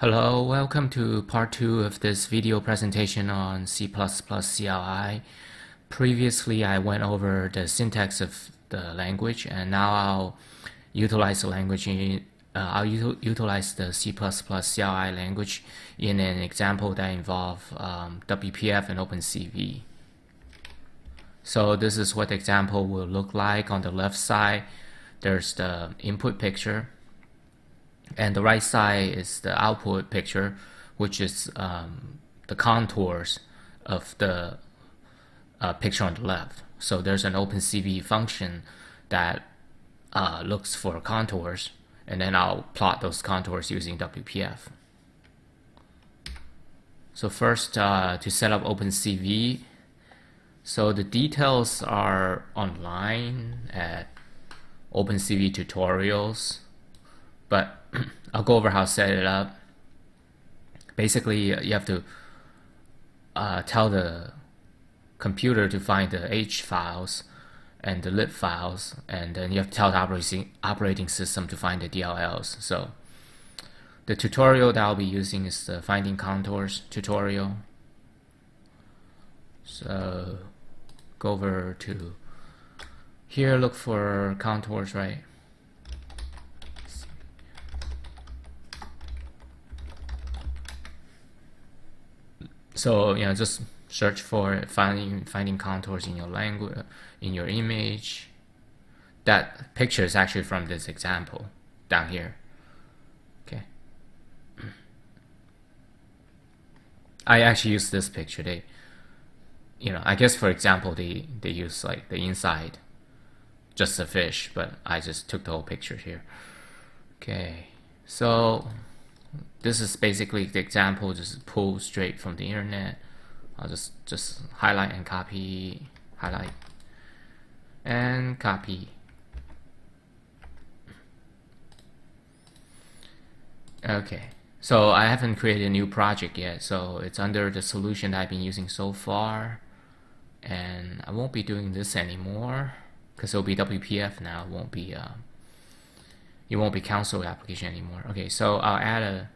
Hello, welcome to part two of this video presentation on C++ CLI. Previously, I went over the syntax of the language, and now I'll utilize the language in, uh, I'll utilize the C++ CLI language in an example that involve um, WPF and OpenCV. So this is what the example will look like. On the left side, there's the input picture and the right side is the output picture which is um, the contours of the uh, picture on the left. So there's an OpenCV function that uh, looks for contours and then I'll plot those contours using WPF so first uh, to set up OpenCV so the details are online at OpenCV tutorials but I'll go over how to set it up. Basically, you have to uh, tell the computer to find the H files and the lib files, and then you have to tell the operating, operating system to find the DLLs. So the tutorial that I'll be using is the finding contours tutorial. So go over to here, look for contours, right? So you know, just search for finding finding contours in your language, in your image. That picture is actually from this example down here. Okay. I actually use this picture. They, you know, I guess for example, they they use like the inside, just a fish, but I just took the whole picture here. Okay, so this is basically the example just pulled straight from the internet. I'll just just highlight and copy highlight. And copy. Okay so I haven't created a new project yet so it's under the solution that I've been using so far. And I won't be doing this anymore because it'll be WPF now it won't be uh, it won't be console application anymore okay so I'll add a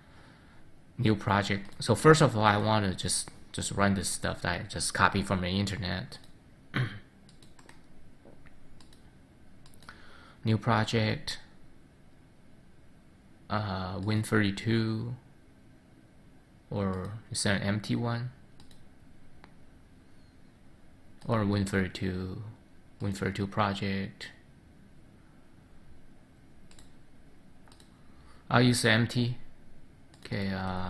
new project. So first of all, I want to just just run this stuff that I just copied from the internet. new project. Uh, Win32 or is that an empty one? Or Win32 Win32 project. I'll use empty Okay, uh,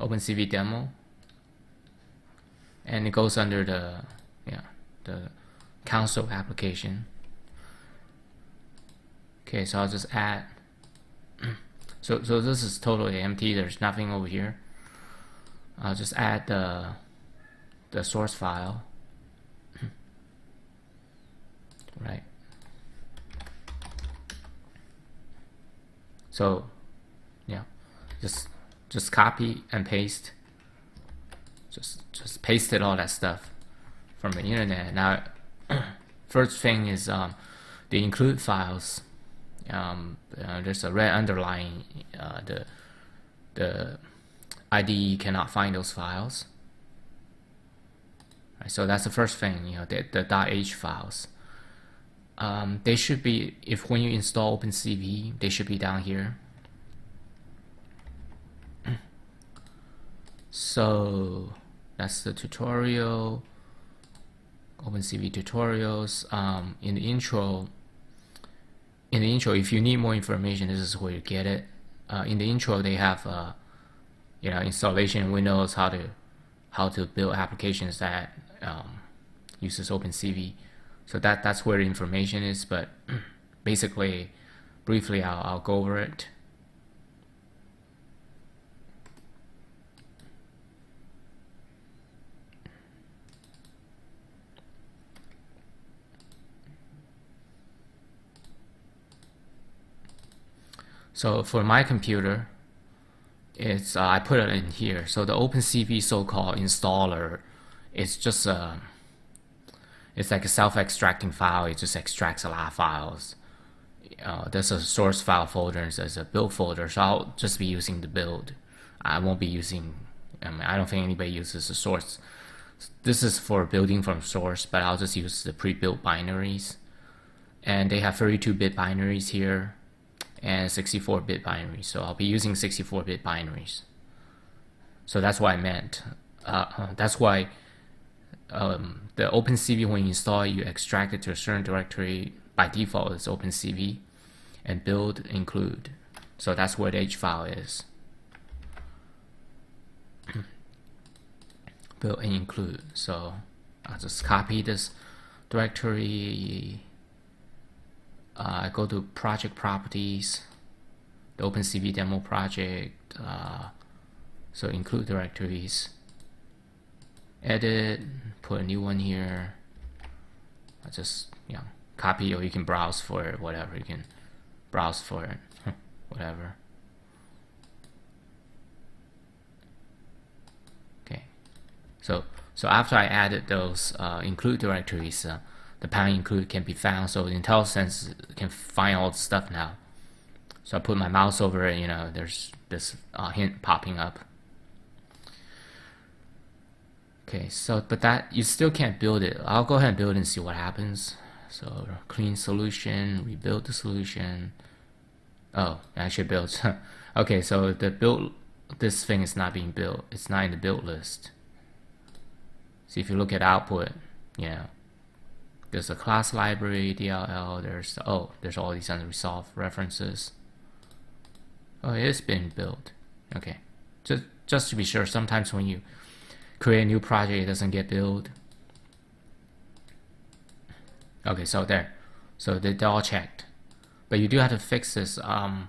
OpenCV demo, and it goes under the yeah the console application. Okay, so I'll just add. so so this is totally empty. There's nothing over here. I'll just add the the source file. right. So yeah, just just copy and paste. Just just pasted all that stuff from the internet. Now, first thing is um, the include files. Um, uh, there's a red underline. Uh, the the IDE cannot find those files. Right, so that's the first thing. You know the the .h files um, they should be if when you install OpenCV they should be down here. So that's the tutorial. OpenCV tutorials. Um, in the intro in the intro if you need more information this is where you get it. Uh, in the intro they have uh, you know installation windows how to how to build applications that um, uses OpenCV so that that's where information is, but basically, briefly, I'll, I'll go over it. So for my computer, it's uh, I put it in here. So the OpenCV so-called installer is just a it's like a self-extracting file. It just extracts a lot of files, uh, there's a source file folder and there's a build folder, so I'll just be using the build. I won't be using, I mean, I don't think anybody uses the source. This is for building from source, but I'll just use the pre-built binaries. And they have 32-bit binaries here and 64-bit binaries, so I'll be using 64-bit binaries. So that's what I meant. Uh, uh that's why um, the OpenCV, when you install it, you extract it to a certain directory. By default, it's OpenCV and build include. So that's where the H file is. build and include. So I'll just copy this directory. Uh, I go to project properties, the OpenCV demo project. Uh, so include directories. Edit, put a new one here. I just you know copy or you can browse for it, whatever you can browse for it, whatever. Okay, so so after I added those uh, include directories, uh, the pound include can be found. So IntelliSense can find all the stuff now. So I put my mouse over it, you know, there's this uh, hint popping up. Okay, so but that you still can't build it. I'll go ahead and build and see what happens. So clean solution, rebuild the solution. Oh, I should build. okay, so the build this thing is not being built. It's not in the build list. So if you look at output, know, there's a class library, DLL, there's, oh, there's all these unresolved references. Oh, it's been built. Okay. Just, just to be sure, sometimes when you create a new project, it doesn't get built. Okay, so there. So they, they're all checked. But you do have to fix this. Um,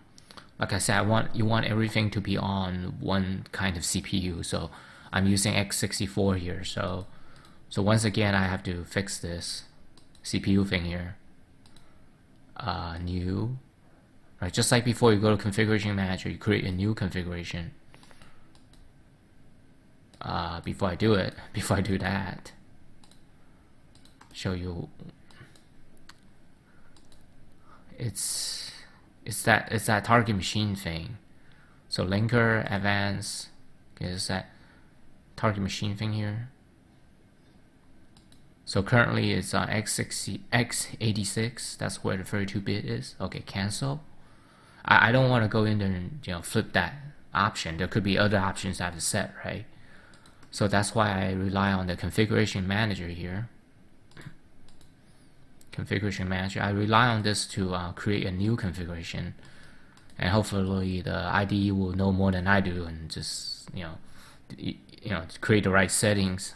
like I said, I want you want everything to be on one kind of CPU. So I'm using x64 here. So so once again, I have to fix this CPU thing here. Uh, new. Right, just like before, you go to configuration manager, you create a new configuration uh, before I do it, before I do that, show you it's it's that it's that target machine thing. So linker advance is that target machine thing here. So currently it's on x60 x86. That's where the 32-bit is. Okay, cancel. I, I don't want to go in there and you know flip that option. There could be other options I have to set, right? So that's why I rely on the configuration manager here. Configuration manager. I rely on this to uh, create a new configuration. And hopefully the IDE will know more than I do and just, you know, you know, create the right settings.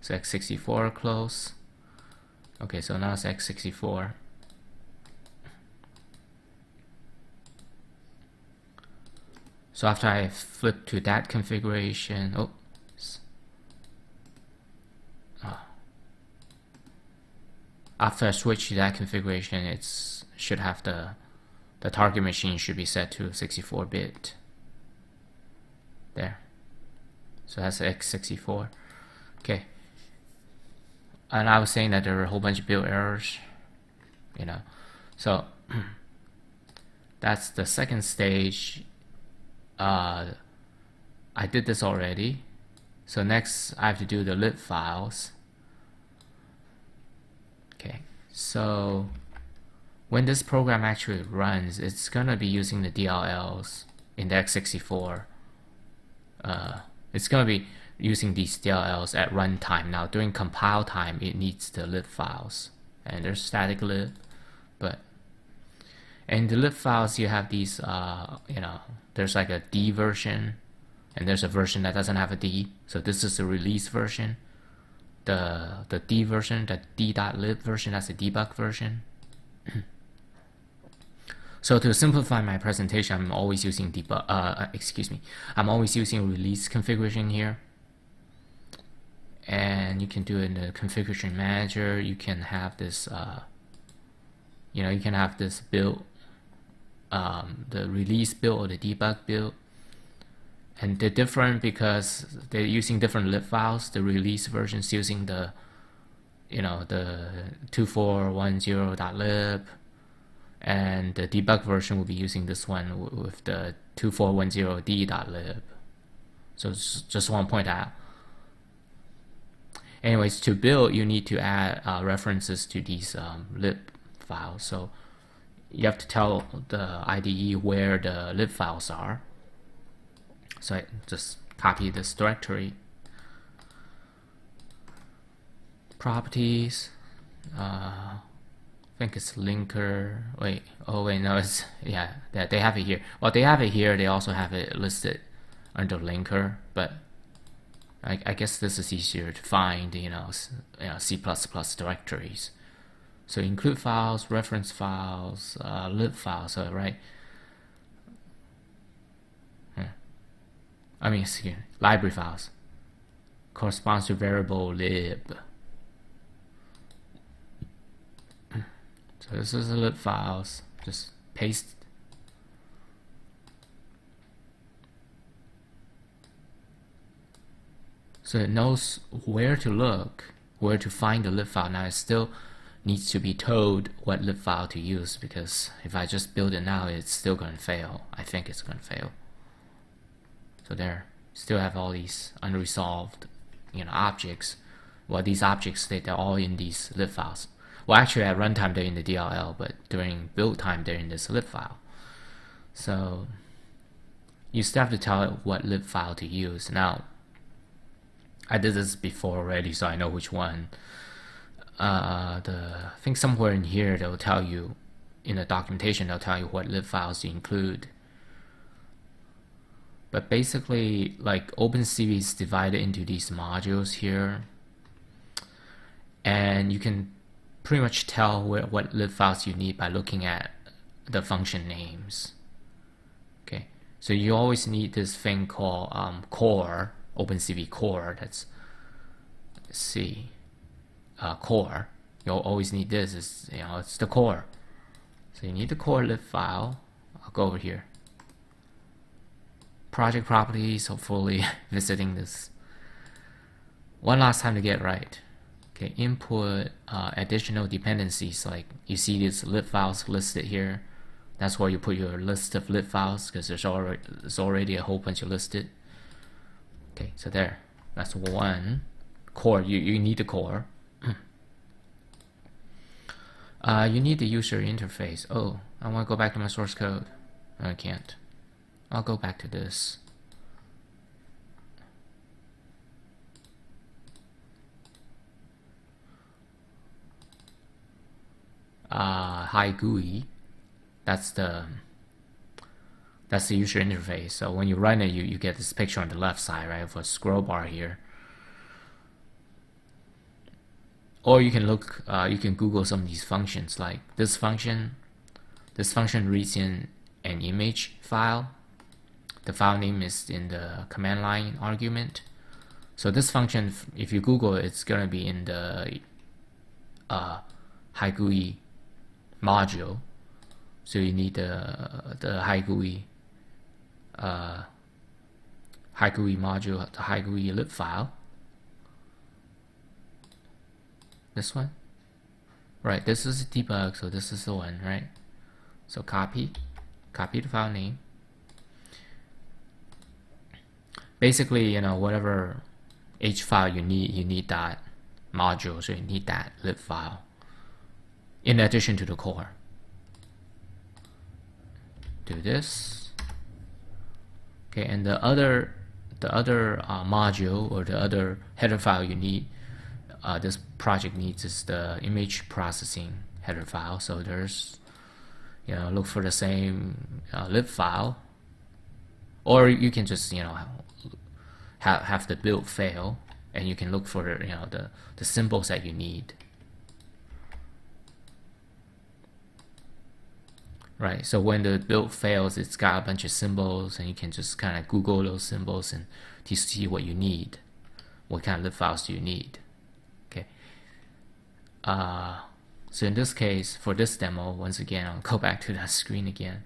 So x64 close. Okay, so now it's x64. So after I flip to that configuration, oh, after I switch to that configuration, it's should have the the target machine should be set to 64 bit. There. So that's x64. Okay. And I was saying that there are a whole bunch of build errors. You know. So that's the second stage. Uh, I did this already. So next I have to do the lib files. Okay, so when this program actually runs, it's gonna be using the DLLs in the x64. Uh, it's gonna be using these DLLs at runtime. Now during compile time, it needs the lib files, and there's static lib, but in the lib files you have these. Uh, you know, there's like a D version, and there's a version that doesn't have a D. So this is the release version the the D version, the D.lib version, that's the debug version. so to simplify my presentation, I'm always using debug. Uh, uh, excuse me, I'm always using release configuration here. And you can do it in the configuration manager. You can have this, uh, you know, you can have this build, um, the release build or the debug build and they're different because they're using different lib files. The release versions using the, you know, the 2410.lib, and the debug version will be using this one with the 2410d.lib. So just one point out. Anyways, to build, you need to add uh, references to these um, lib files. So you have to tell the IDE where the lib files are. So I just copy this directory. Properties. Uh, I think it's linker. Wait, oh wait, no, it's yeah. They, they have it here. Well, they have it here. They also have it listed under linker, but I, I guess this is easier to find. You know, you know C++ directories. So include files, reference files, uh, lib files. Right. Hmm. I mean, excuse me, library files corresponds to variable lib. So this is the lib files. Just paste. So it knows where to look, where to find the lib file. Now it still needs to be told what lib file to use because if I just build it now, it's still going to fail. I think it's going to fail. So there, still have all these unresolved, you know, objects. Well, these objects, they, they're all in these lib files. Well, actually, at runtime they're in the DLL, but during build time they're in this lib file. So you still have to tell it what lib file to use. Now, I did this before already, so I know which one. Uh, the I think somewhere in here they'll tell you in the documentation they'll tell you what lib files to include. But basically, like OpenCV is divided into these modules here, and you can pretty much tell where, what lib files you need by looking at the function names. Okay, so you always need this thing called um, core, OpenCV core. That's let's see, uh, core. You'll always need this. Is you know it's the core. So you need the core lib file. I'll go over here. Project properties. Hopefully visiting this one last time to get right. Okay, input uh, additional dependencies like you see these lib files listed here. That's where you put your list of lib files because there's already there's already a whole bunch listed. Okay, so there, that's one core. You you need the core. uh, you need the user interface. Oh, I want to go back to my source code. I can't. I'll go back to this. uh, HighGUI. That's the that's the user interface. So when you run it, you, you get this picture on the left side, right, for a scroll bar here. Or you can look, uh, you can Google some of these functions, like this function. This function reads in an image file. The file name is in the command line argument. So this function, if you Google it, it's gonna be in the uh, HighGUI module. So you need the the HighGUI uh, HighGUI module, the HighGUI lib file. This one, right? This is debug, so this is the one, right? So copy, copy the file name. Basically, you know, whatever H file you need, you need that module, so you need that lib file in addition to the core. Do this. Okay, and the other the other uh, module or the other header file you need, uh, this project needs is the image processing header file. So there's, you know, look for the same uh, lib file, or you can just you know have have the build fail, and you can look for you know the the symbols that you need. right? So when the build fails, it's got a bunch of symbols, and you can just kind of Google those symbols and to see what you need, what kind of lib files do you need. Okay. Uh, so in this case, for this demo, once again, I'll go back to that screen again.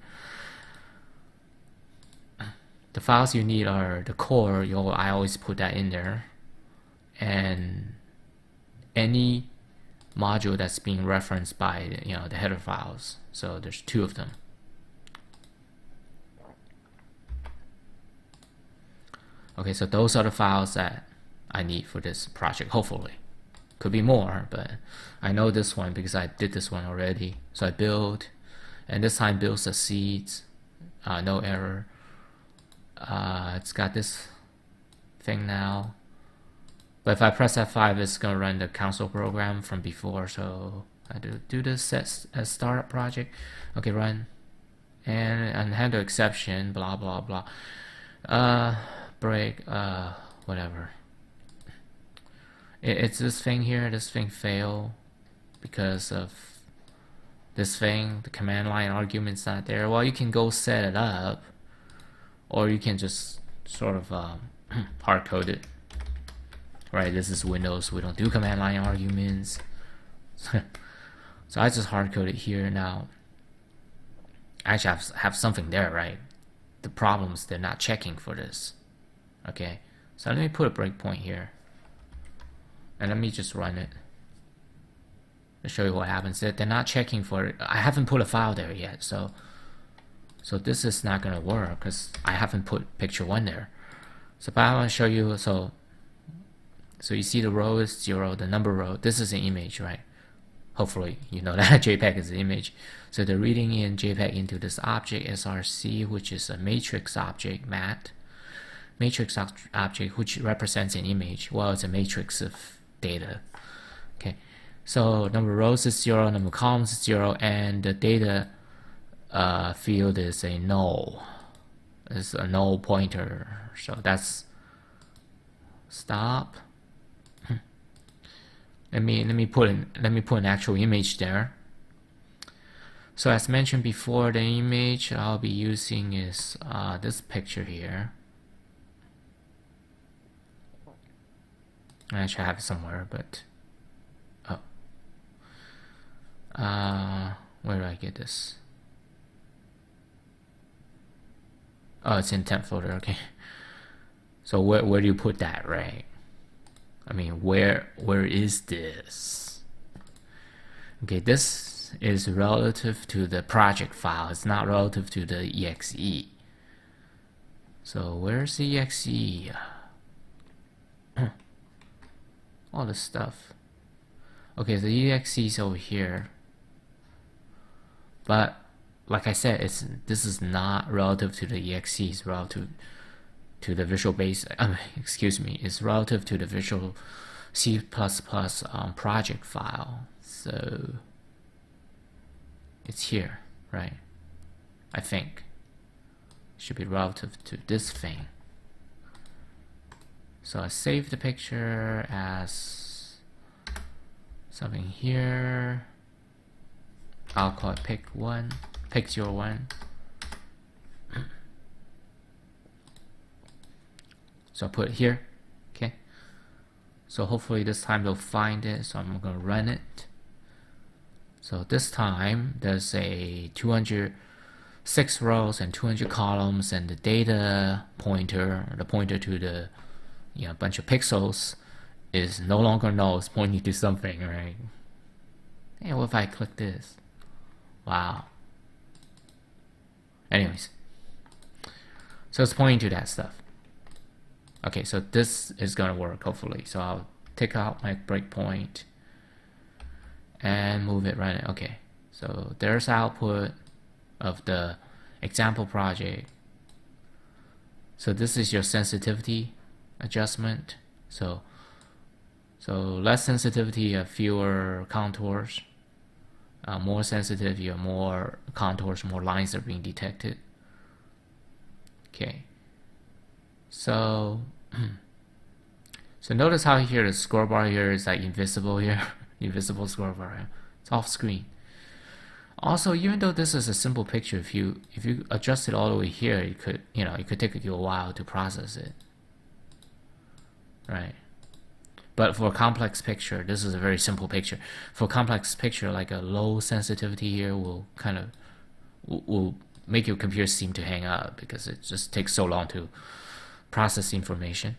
The files you need are the core. You I always put that in there, and any module that's being referenced by you know the header files. So there's two of them. Okay, so those are the files that I need for this project, hopefully. Could be more, but I know this one because I did this one already. So I build, and this time builds the seeds, uh, no error. Uh, it's got this thing now. But if I press F5, it's gonna run the console program from before. So I do do this set as startup project. Okay, run, and and handle exception. Blah blah blah. Uh, break. Uh, whatever. It, it's this thing here. This thing fail because of this thing. The command line argument's not there. Well, you can go set it up, or you can just sort of um, hard code it. Right this is Windows we don't do command line arguments. So I just hard code it here. Now I actually have, have something there right? The problems they're not checking for this. Okay so let me put a breakpoint here. And let me just run it. To show you what happens. They're not checking for it. I haven't put a file there yet so so this is not gonna work because I haven't put picture one there so if I want to show you so so you see the row is zero, the number row. This is an image, right? Hopefully you know that JPEG is an image. So they're reading in JPEG into this object SRC, which is a matrix object, MAT. Matrix object, which represents an image. Well, it's a matrix of data. Okay. So number rows is zero, number columns is zero, and the data uh, field is a null. It's a null pointer. So that's stop. Let me let me put an let me put an actual image there. So as mentioned before the image I'll be using is uh, this picture here. I actually have it somewhere but oh. Uh, where do I get this oh it's in temp folder okay so where, where do you put that right I mean, where where is this? Okay, this is relative to the project file. It's not relative to the exe. So where's the exe? All the stuff. Okay, the exe is over here. But like I said, it's this is not relative to the exe. It's relative to the Visual Basic, um, excuse me, It's relative to the Visual C++ um, project file. So it's here, right? I think should be relative to this thing. So I save the picture as something here. I'll call it pick one, pick your one. So I put it here, okay? So hopefully this time they'll find it, so I'm gonna run it. So this time there's a 206 rows and 200 columns and the data pointer, the pointer to the you know, bunch of pixels is no longer null, it's pointing to something, right? And what if I click this? Wow. Anyways, so it's pointing to that stuff. Okay, so this is gonna work hopefully. So I'll take out my breakpoint and move it right. Okay, so there's output of the example project. So this is your sensitivity adjustment. So so less sensitivity, have fewer contours. Uh, more sensitive, you have more contours, more lines are being detected. Okay. So, so notice how here the scroll bar here is like invisible here, invisible scroll bar. Here. It's off screen. Also, even though this is a simple picture, if you if you adjust it all the way here, it could you know it could take you a while to process it, right? But for a complex picture, this is a very simple picture. For a complex picture, like a low sensitivity here will kind of will make your computer seem to hang up because it just takes so long to process information.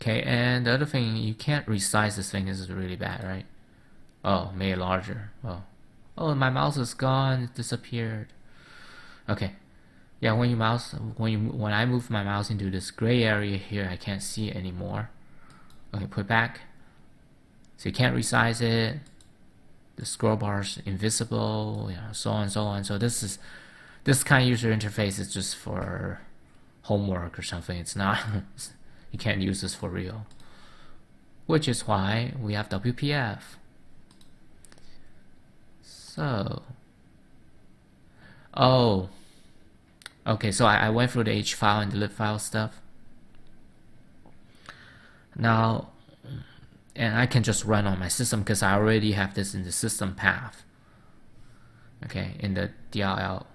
Okay, and the other thing, you can't resize this thing. This is really bad, right? Oh, made it larger. Oh, oh, my mouse is gone. It disappeared. Okay, yeah. When you mouse, when you when I move my mouse into this gray area here, I can't see it anymore. Okay, put back. So you can't resize it. The scroll bar is invisible, you know, so on so on. So this is this kind of user interface is just for homework or something. It's not. you can't use this for real. Which is why we have WPF. So, oh, okay. So I, I went through the H file and the lib file stuff. Now, and I can just run on my system because I already have this in the system path. Okay, in the DLL.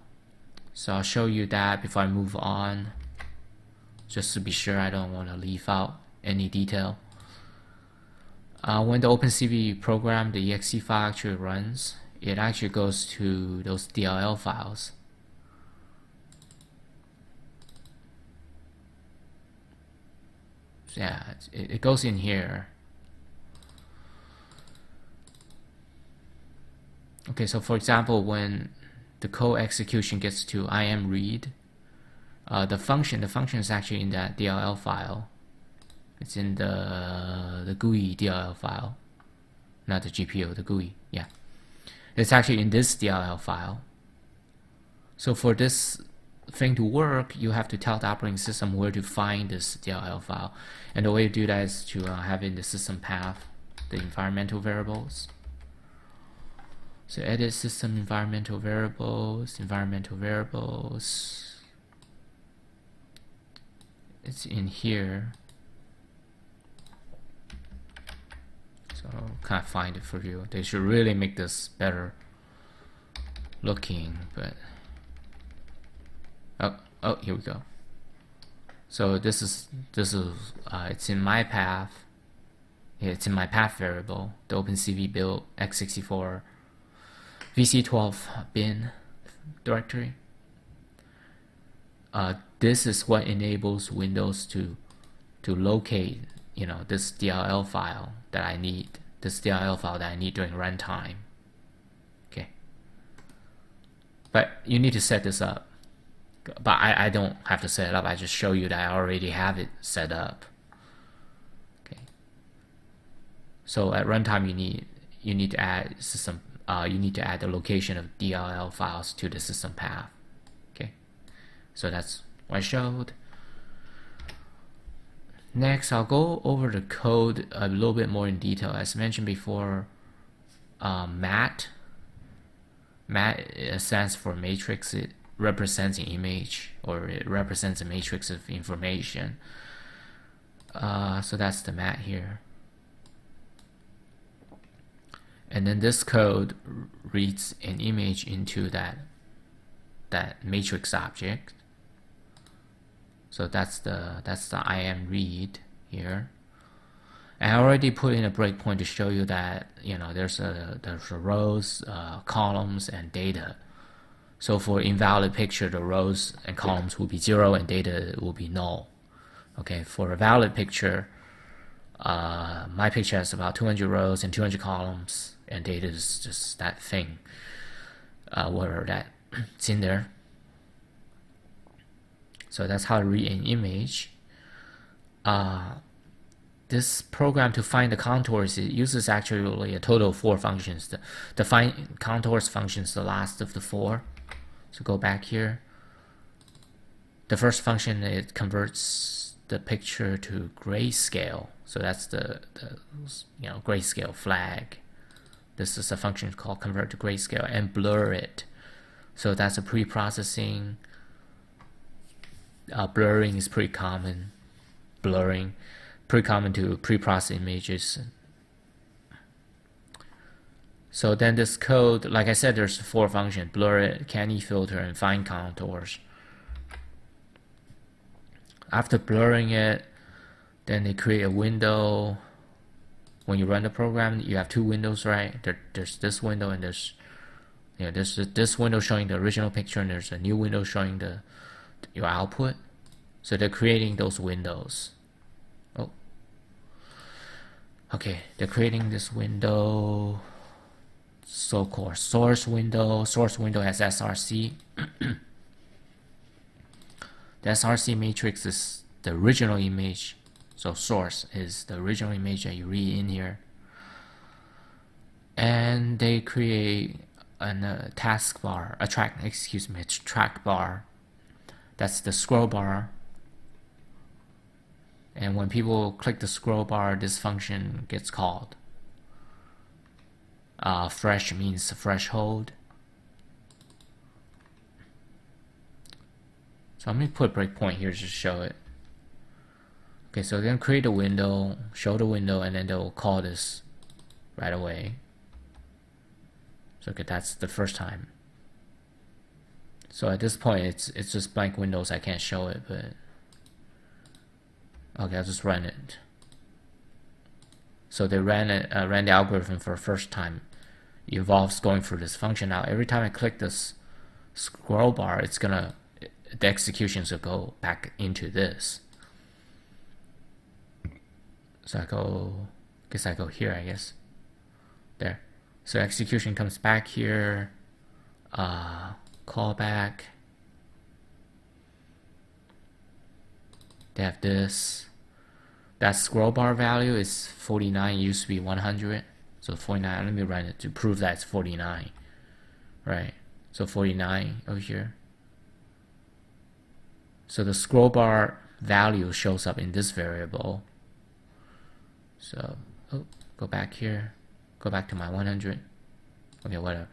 So I'll show you that before I move on, just to be sure I don't want to leave out any detail. Uh, when the OpenCV program, the exe file actually runs, it actually goes to those DLL files. Yeah, it, it goes in here. Okay, so for example, when the code execution gets to imread, uh, the function the function is actually in that DLL file. It's in the the GUI DLL file, not the GPU, the GUI. Yeah, it's actually in this DLL file. So for this thing to work, you have to tell the operating system where to find this DLL file, and the way to do that is to uh, have in the system path the environmental variables. So edit system environmental variables, environmental variables. It's in here. So can't find it for you. They should really make this better looking, but oh oh here we go. So this is this is uh, it's in my path. It's in my path variable, the OpenCV build x64 VC12 bin directory. Uh, this is what enables Windows to to locate you know this DLL file that I need this DLL file that I need during runtime okay but you need to set this up but I, I don't have to set it up I just show you that I already have it set up okay so at runtime you need you need to add system uh, you need to add the location of DLL files to the system path. Okay, so that's what I showed. Next, I'll go over the code a little bit more in detail. As mentioned before, um, MAT, MAT stands for matrix. Represents an image or it represents a matrix of information. Uh, so that's the MAT here. and then this code reads an image into that that matrix object so that's the that's the imread here I already put in a breakpoint to show you that you know there's a there's a rows uh, columns and data so for invalid picture the rows and columns will be zero and data will be null okay for a valid picture uh, my picture has about 200 rows and 200 columns and data is just that thing, uh, whatever that it's in there. So that's how to read an image. Uh, this program to find the contours it uses actually a total of four functions. The, the find contours function is the last of the four. So go back here. The first function it converts the picture to grayscale. So that's the, the you know grayscale flag. This is a function called convert to grayscale and blur it. So that's a pre-processing. Uh, blurring is pretty common. Blurring, pretty common to pre-process images. So then this code, like I said, there's four functions: blur it, canny filter, and find contours. After blurring it, then they create a window when you run the program, you have two windows, right? There, there's this window and there's you know, there's this window showing the original picture and there's a new window showing the your output. So they're creating those windows. Oh, Okay, they're creating this window, so-called source window. Source window has SRC. the SRC matrix is the original image. So source is the original image that you read in here. And they create a uh, taskbar, a track, excuse me, track bar. That's the scroll bar and when people click the scroll bar this function gets called uh, thresh means threshold so I'm going to put breakpoint here just to show it. Okay so then create a window show the window and then they'll call this right away. So okay that's the first time. So at this point it's it's just blank windows. I can't show it but Okay, I'll just run it. So they ran it, uh, ran the algorithm for the first time. Involves going through this function. Now, every time I click this scroll bar, it's gonna the executions will go back into this. So I go, guess I go here, I guess. There. So execution comes back here. Uh, callback. They have this. That scroll bar value is 49, used to be 100. So 49, let me run it to prove that it's 49. Right, so 49 over here. So the scroll bar value shows up in this variable. So, oh, go back here, go back to my 100. Okay, whatever.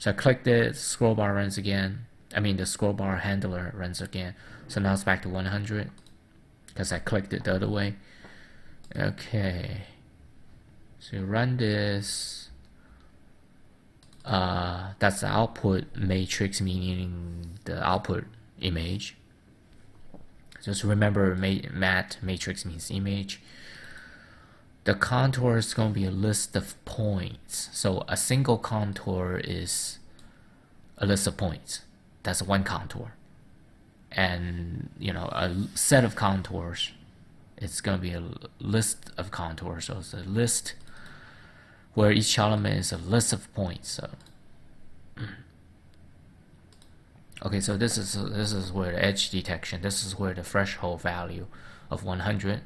So I clicked it, scroll bar runs again. I mean, the scroll bar handler runs again. So now it's back to 100 because I clicked it the other way. Okay. So you run this. Uh, that's the output matrix, meaning the output image. Just remember, mat matrix means image. The contour is going to be a list of points. So a single contour is a list of points. That's one contour. And, you know, a set of contours it's going to be a list of contours. So it's a list where each element is a list of points. So okay, so this is this is where the edge detection. This is where the threshold value of 100,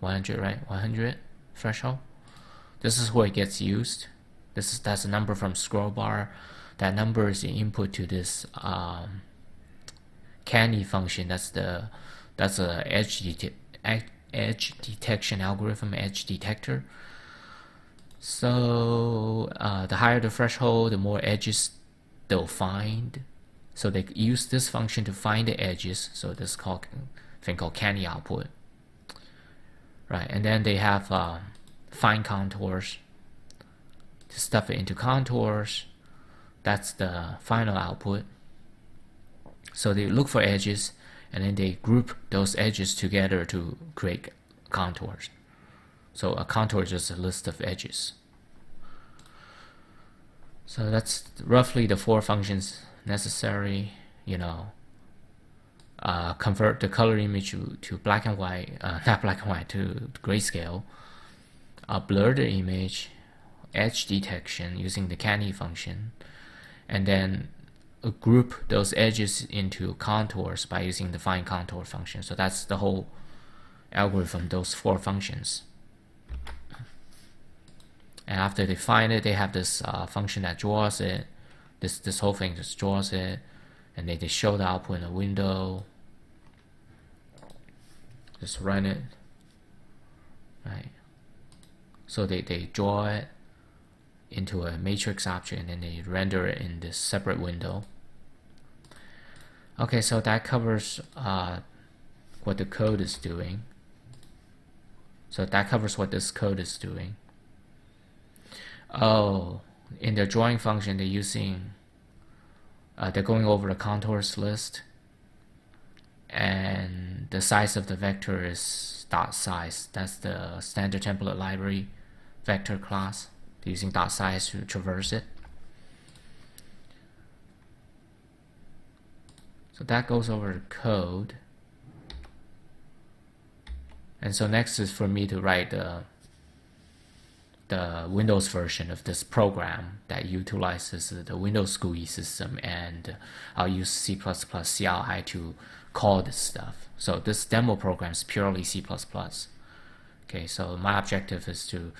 100, right? 100 threshold. This is where it gets used. This is that's a number from scroll bar. That number is the input to this um, canny function. That's the that's a edge, det edge detection algorithm, edge detector. So uh, the higher the threshold, the more edges they'll find. So they use this function to find the edges. So this called thing called canny output. Right, and then they have uh, find contours to stuff it into contours. That's the final output. So they look for edges and then they group those edges together to create contours. So a contour is just a list of edges. So that's roughly the four functions necessary, you know, uh, convert the color image to, black and white, uh, not black and white, to grayscale, uh, blur the image, edge detection using the canny function, and then group those edges into contours by using the find contour function. So that's the whole algorithm, those four functions. And after they find it, they have this uh, function that draws it. This this whole thing just draws it, and they, they show the output in a window. Just run it, right? So they, they draw it, into a matrix object and then they render it in this separate window. Okay, so that covers uh, what the code is doing. So that covers what this code is doing. Oh, in the drawing function, they're using, uh, they're going over the contours list, and the size of the vector is dot size. That's the standard template library vector class using dot size to traverse it. So that goes over the code. And so next is for me to write the the Windows version of this program that utilizes the Windows GUI system and I'll use C++ CLI to call this stuff. So this demo program is purely C++. Okay, so my objective is to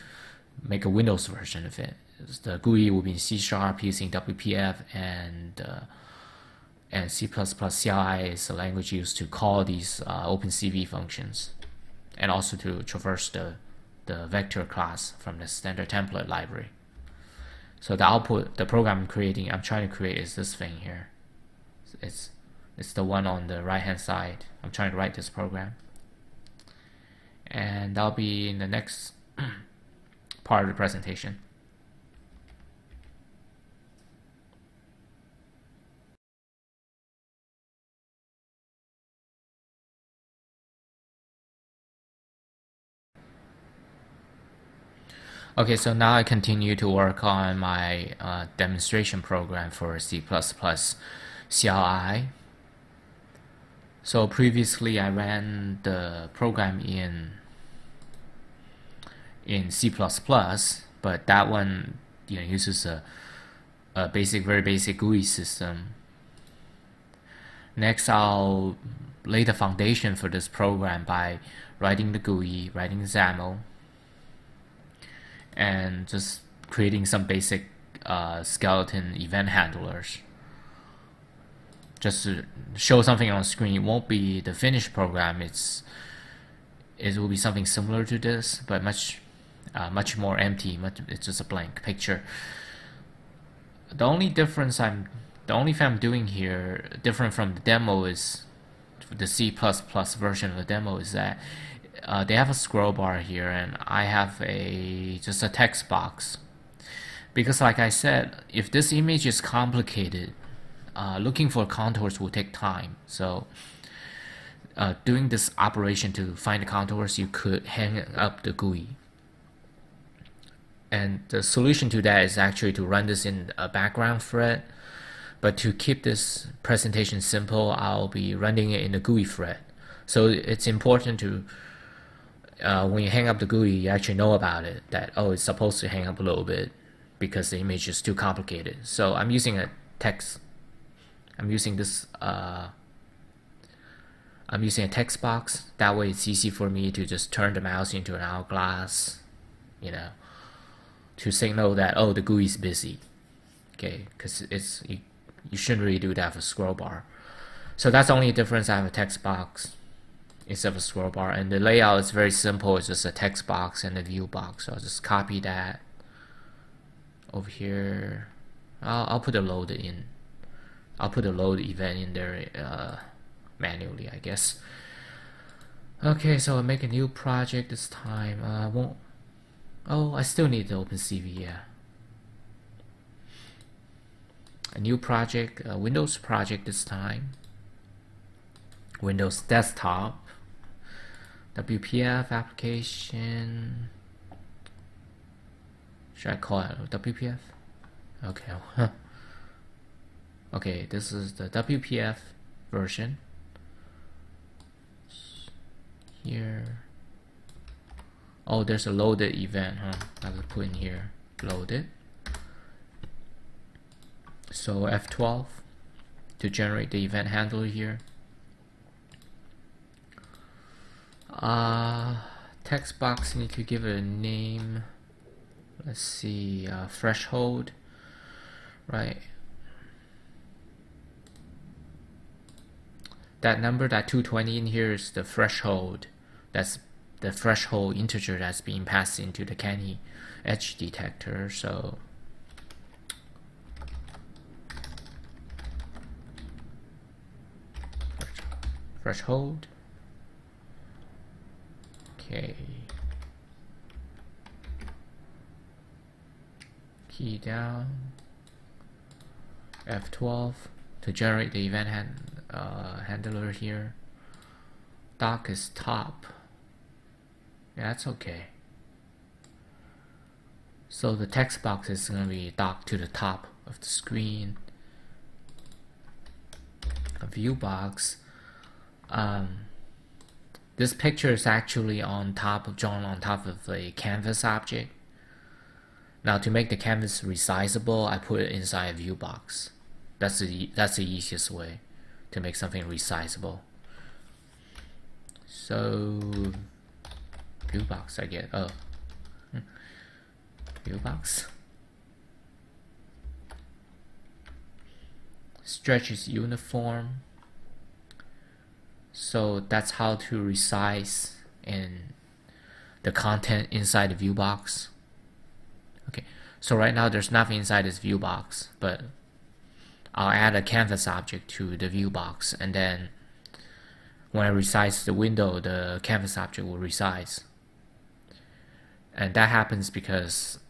make a Windows version of it. The GUI will be in C Sharp using WPF and uh, and C++ CLI is the language used to call these uh, OpenCV functions and also to traverse the the vector class from the standard template library. So the output, the program I'm creating, I'm trying to create is this thing here. It's it's the one on the right hand side. I'm trying to write this program. And that'll be in the next part of the presentation. Okay, so now I continue to work on my uh, demonstration program for C++ CLI. So previously I ran the program in in C++, but that one you know uses a, a basic, very basic GUI system. Next, I'll lay the foundation for this program by writing the GUI, writing XAML, and just creating some basic uh, skeleton event handlers just to show something on screen it won't be the finished program it's it will be something similar to this but much uh, much more empty much, it's just a blank picture. The only difference I'm the only thing I'm doing here different from the demo is the C++ version of the demo is that uh, they have a scroll bar here and I have a just a text box. Because like I said if this image is complicated uh, looking for contours will take time. So uh, doing this operation to find the contours you could hang up the GUI and the solution to that is actually to run this in a background thread but to keep this presentation simple I'll be running it in the GUI thread so it's important to uh, when you hang up the GUI, you actually know about it, that, oh, it's supposed to hang up a little bit because the image is too complicated. So I'm using a text, I'm using this, uh, I'm using a text box. That way it's easy for me to just turn the mouse into an hourglass, you know, to signal that, oh, the GUI is busy. Okay, because it's, you, you shouldn't really do that for scroll bar. So that's the only difference. I have a text box instead of a scroll bar. And the layout is very simple. It's just a text box and a view box. So I'll just copy that over here. I'll, I'll put a load in. I'll put a load event in there uh, manually, I guess. Okay, so I'll make a new project this time. Uh, won't. Oh, I still need the OpenCV. Yeah. A new project, a Windows project this time. Windows Desktop. WPF application. Should I call it WPF? Okay. okay, this is the WPF version. Here. Oh, there's a loaded event, huh? I will put in here. Loaded. So F12 to generate the event handler here. Uh, text box need to give it a name. Let's see, uh, threshold, right? That number, that 220 in here is the threshold. That's the threshold integer that's being passed into the Canny edge detector. So threshold Okay. Key down. F12 to generate the event hand, uh, handler here. Dock is top. That's okay. So the text box is going to be docked to the top of the screen. A view box. Um, this picture is actually on top of drawn on top of a canvas object. Now to make the canvas resizable, I put it inside a view box. That's the that's the easiest way to make something resizable. So view box I get oh. Hmm. view box. Stretch is uniform. So that's how to resize and the content inside the view box. Okay so right now there's nothing inside this view box but I'll add a canvas object to the view box and then when I resize the window the canvas object will resize and that happens because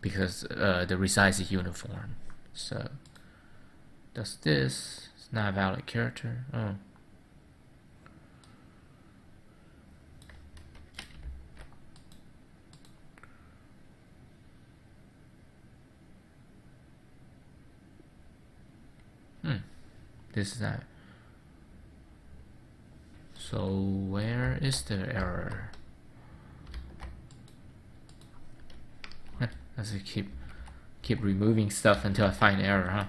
because uh, the resize is uniform so does this it's not a valid character oh Hmm. This is that. So where is the error? I keep keep removing stuff until I find error, huh?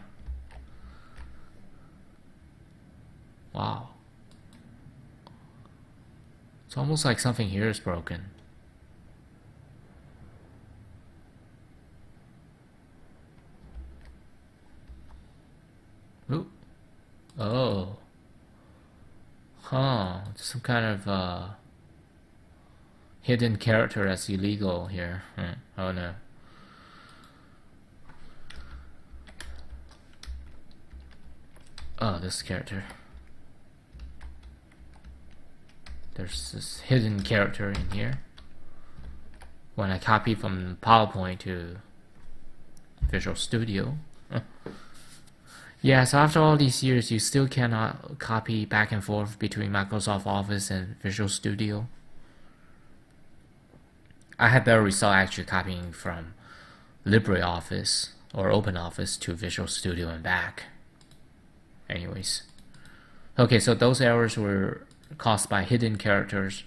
Wow. It's almost like something here is broken. Ooh. Oh. Huh. Some kind of uh, hidden character that's illegal here. Hmm. Oh no. This character. There's this hidden character in here. When I copy from PowerPoint to Visual Studio. yes, after all these years, you still cannot copy back and forth between Microsoft Office and Visual Studio. I had better result actually copying from LibreOffice or OpenOffice to Visual Studio and back anyways. Okay, so those errors were caused by hidden characters,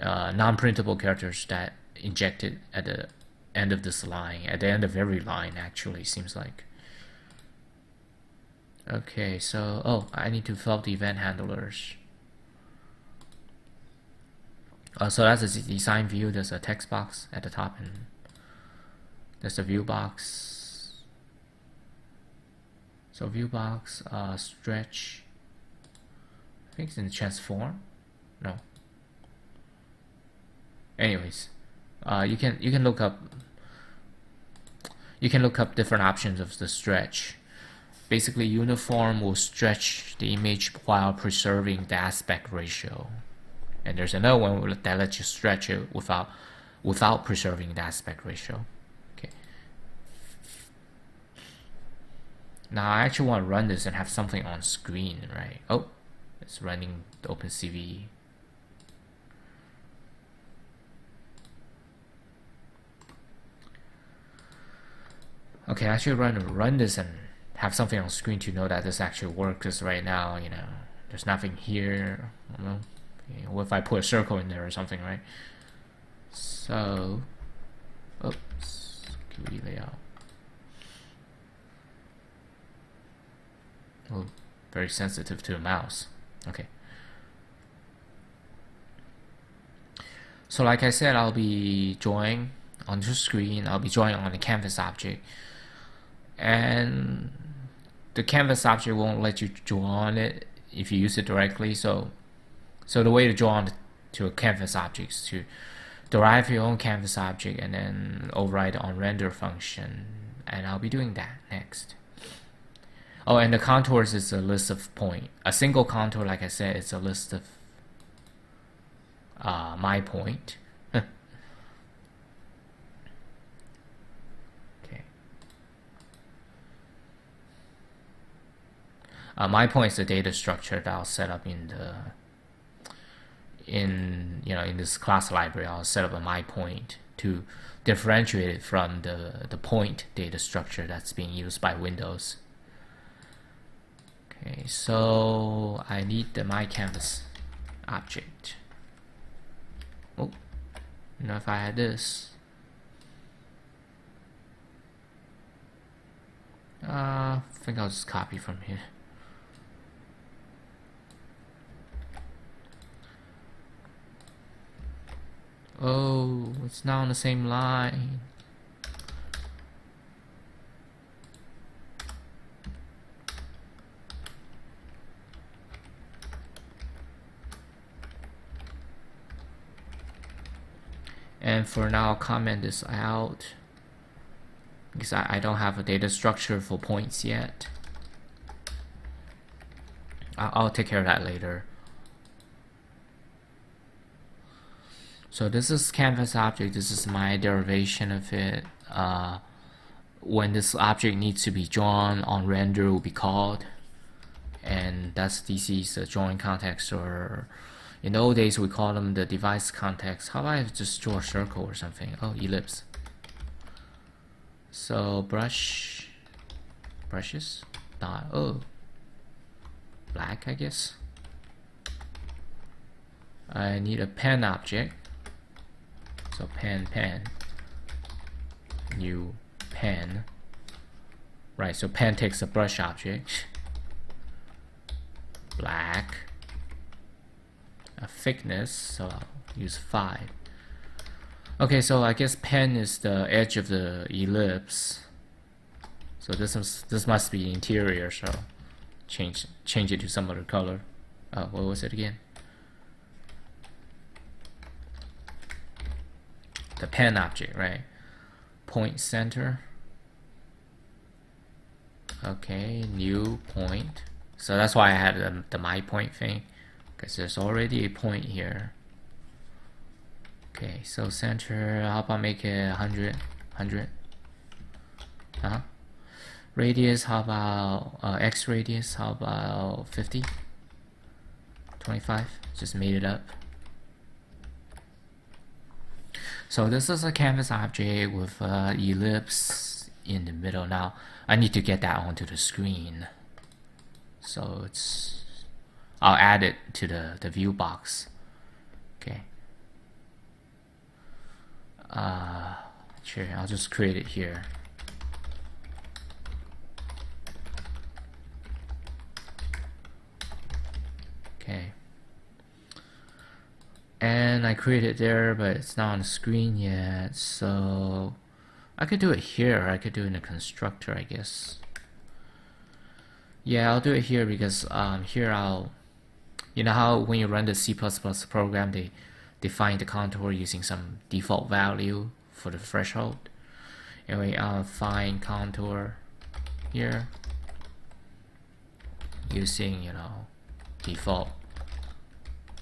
uh, non-printable characters that injected at the end of this line, at the end of every line actually, seems like. Okay, so, oh, I need to fill up the event handlers. Uh, so that's a design view, there's a text box at the top and there's a view box so view box, uh, stretch, I think it's in transform. No. Anyways, uh, you can you can look up you can look up different options of the stretch. Basically, uniform will stretch the image while preserving the aspect ratio, and there's another one that lets you stretch it without without preserving the aspect ratio. Now I actually want to run this and have something on screen, right? Oh, it's running the OpenCV. Okay, I should run run this and have something on screen to know that this actually works. Right now, you know, there's nothing here. What if I put a circle in there or something, right? So, oops, GUI layout. Oh, very sensitive to a mouse. Okay. So like I said, I'll be drawing on the screen. I'll be drawing on the canvas object. And the canvas object won't let you draw on it if you use it directly. So, so the way to draw on to a canvas object is to derive your own canvas object and then override on render function. And I'll be doing that next. Oh, and the contours is a list of point. A single contour, like I said, is a list of uh, my point. okay. Uh, my point is the data structure that I'll set up in the in you know in this class library. I'll set up a my point to differentiate it from the the point data structure that's being used by Windows. Okay, so I need the my canvas object. Oh, know if I had this. Uh, I think I'll just copy from here. Oh, it's now on the same line. And for now, I'll comment this out because I, I don't have a data structure for points yet. I'll, I'll take care of that later. So this is canvas object. This is my derivation of it. Uh, when this object needs to be drawn on render will be called. And that's DC's the drawing context or in the old days we call them the device context. How about I just draw a circle or something? Oh, ellipse. So brush, brushes, dot, oh, black I guess. I need a pen object so pen, pen, new pen. Right, so pen takes a brush object. Black. A thickness, so I'll use 5. Okay, so I guess pen is the edge of the ellipse. So this is this must be interior, so change change it to some other color. Uh, what was it again? the pen object, right? Point center. Okay, new point. So that's why I had the, the my point thing, because there's already a point here. Okay, so center, how about make it 100? 100? Uh huh. Radius, how about uh, x radius, how about 50? 25? Just made it up. So this is a canvas object with uh, ellipse in the middle. Now I need to get that onto the screen. So it's I'll add it to the, the view box. Okay. Uh, sure, I'll just create it here. Okay and I created there but it's not on the screen yet so I could do it here I could do it in a constructor I guess yeah I'll do it here because um, here I'll you know how when you run the C++ program they define the contour using some default value for the threshold? Anyway I'll find contour here using you know default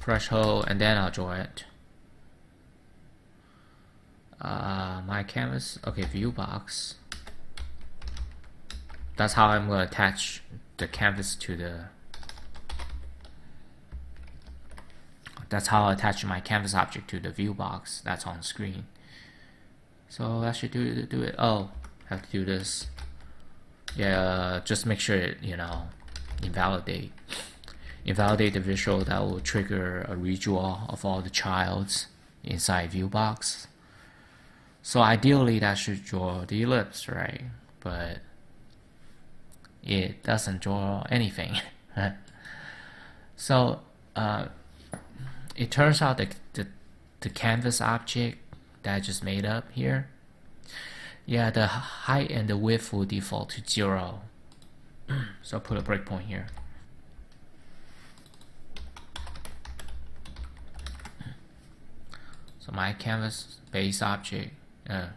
threshold and then I'll draw it. Uh, my canvas okay view box. That's how I'm to attach the canvas to the that's how I attach my canvas object to the view box that's on screen so that should do, do it oh have to do this yeah just make sure it you know invalidate invalidate the visual that will trigger a redraw of all the childs inside view box. So ideally that should draw the ellipse, right? But it doesn't draw anything. so uh, it turns out that the, the canvas object that I just made up here, yeah, the height and the width will default to zero. so I'll put a breakpoint here. So my canvas base object, uh,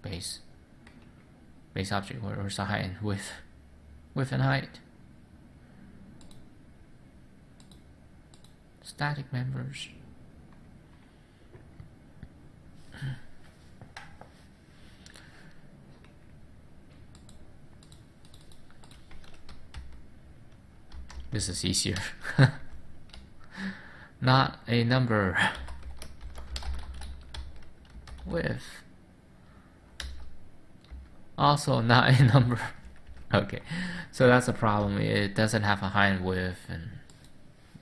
base, base object, where's the height and width, width and height. Static members. This is easier. Not a number. With. Also not a number. Okay. So that's a problem. It doesn't have a and width and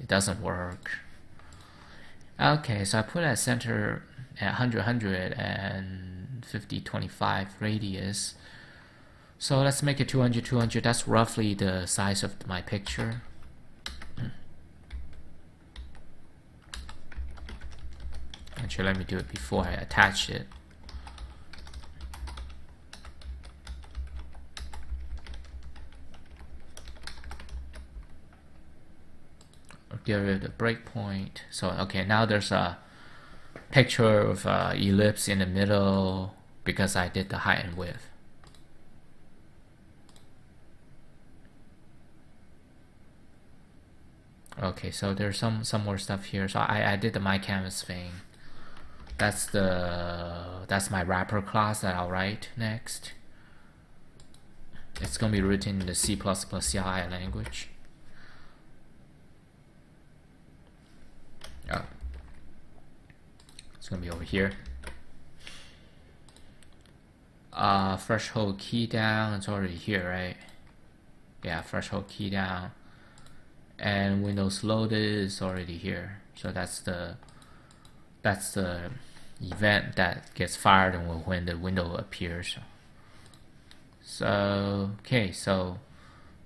it doesn't work Okay, so I put at center at 100, 100 and 50, 25 radius. So let's make it 200, 200. That's roughly the size of my picture. Actually, let me do it before I attach it. Get rid of the breakpoint. So okay, now there's a picture of a ellipse in the middle because I did the height and width. Okay, so there's some some more stuff here. So I, I did the my canvas thing. That's the that's my wrapper class that I'll write next. It's gonna be written in the C++ CLI language. Oh. It's gonna be over here. Uh, threshold key down, it's already here, right? Yeah, threshold key down. And Windows loaded is already here. So that's the that's the event that gets fired when the window appears. So okay, so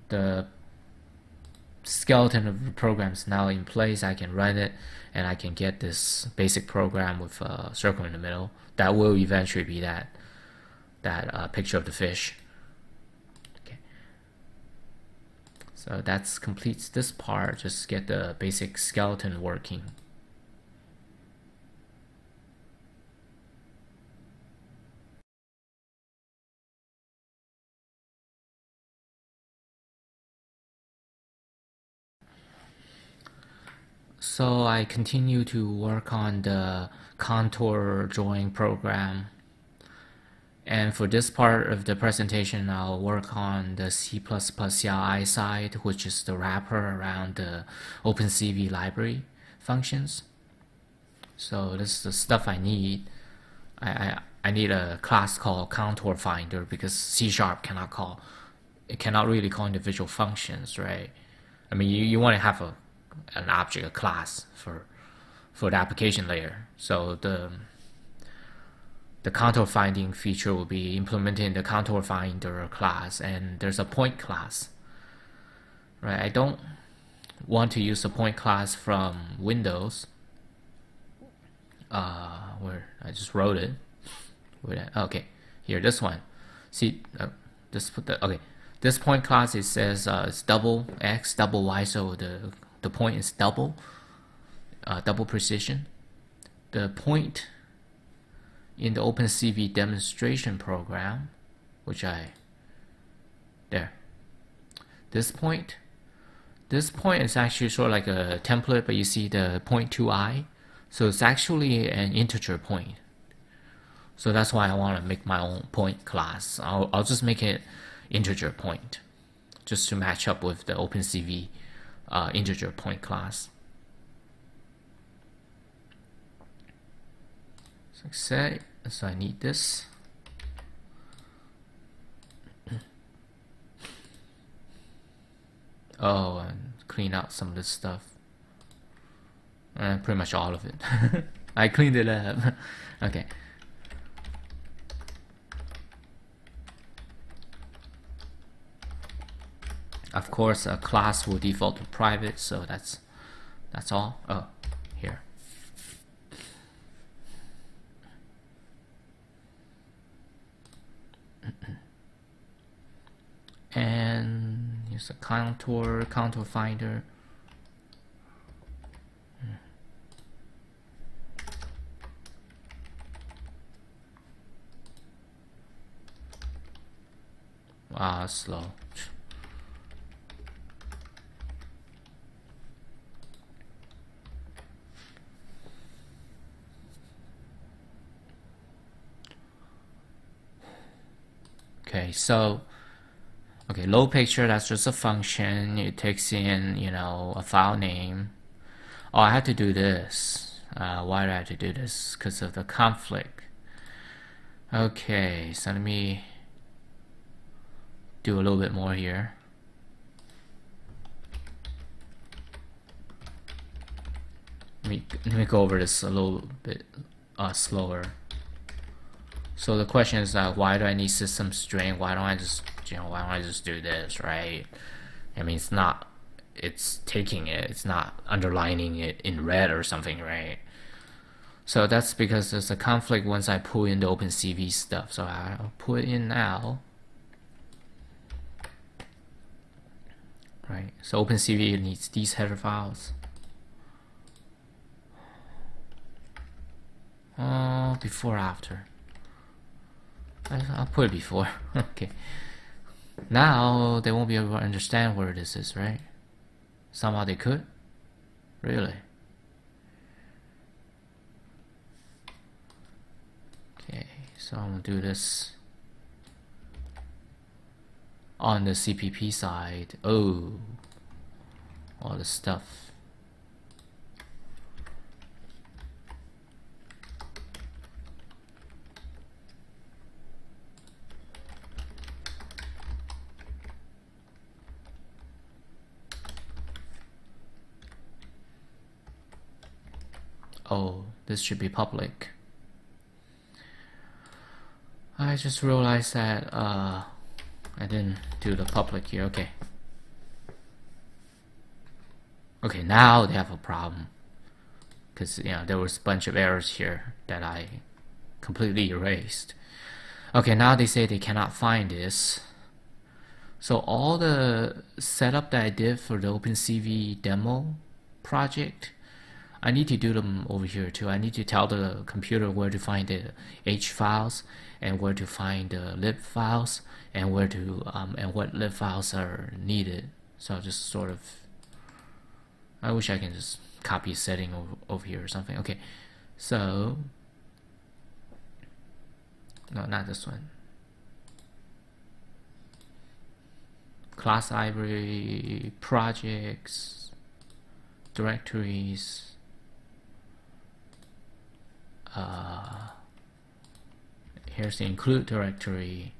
the skeleton of the program is now in place. I can run it and I can get this basic program with a circle in the middle. That will eventually be that that uh, picture of the fish. Okay. So that completes this part. Just get the basic skeleton working. So I continue to work on the contour drawing program. And for this part of the presentation, I'll work on the C++ CLI side, which is the wrapper around the OpenCV library functions. So this is the stuff I need. I, I, I need a class called contour finder because C sharp cannot call, it cannot really call individual functions, right? I mean, you, you want to have a an object, a class for for the application layer. So the the contour finding feature will be implementing the contour finder class, and there's a point class. Right, I don't want to use a point class from Windows. Uh, where I just wrote it. Where okay, here this one. See, uh, just put the okay. This point class it says uh, it's double x double y, so the the point is double, uh, double precision. The point in the OpenCV demonstration program, which I, there, this point, this point is actually sort of like a template, but you see the point 2i, so it's actually an integer point. So that's why I want to make my own point class. I'll, I'll just make it integer point, just to match up with the OpenCV uh, integer point class. So say, so I need this. oh, and clean out some of this stuff. Uh, pretty much all of it. I cleaned it up. okay. Of course, a class will default to private, so that's that's all. Oh, here. and here's a contour, contour finder. Ah, slow. Okay, so okay, load picture that's just a function. It takes in you know a file name. Oh, I had to do this. Uh, why did I have to do this? Because of the conflict. Okay, so let me do a little bit more here. let me let me go over this a little bit uh, slower. So the question is uh, why do I need system string? Why don't I just you know why don't I just do this right? I mean it's not it's taking it. It's not underlining it in red or something, right? So that's because there's a conflict once I pull in the OpenCV stuff. So I'll pull it in now. Right, so OpenCV needs these header files. Oh, before after. I'll put it before. okay. Now they won't be able to understand where this is, right? Somehow they could? Really? Okay, so I'm gonna do this on the CPP side. Oh, all the stuff. Oh, this should be public. I just realized that uh, I didn't do the public here. Okay. Okay, now they have a problem. Because, you know, there was a bunch of errors here that I completely erased. Okay, now they say they cannot find this. So all the setup that I did for the OpenCV demo project I need to do them over here too. I need to tell the computer where to find the H files and where to find the lib files and where to um, and what lib files are needed. So I'll just sort of I wish I can just copy a setting over, over here or something. Okay, so no, not this one. Class library, projects, directories, uh, here's the include directory.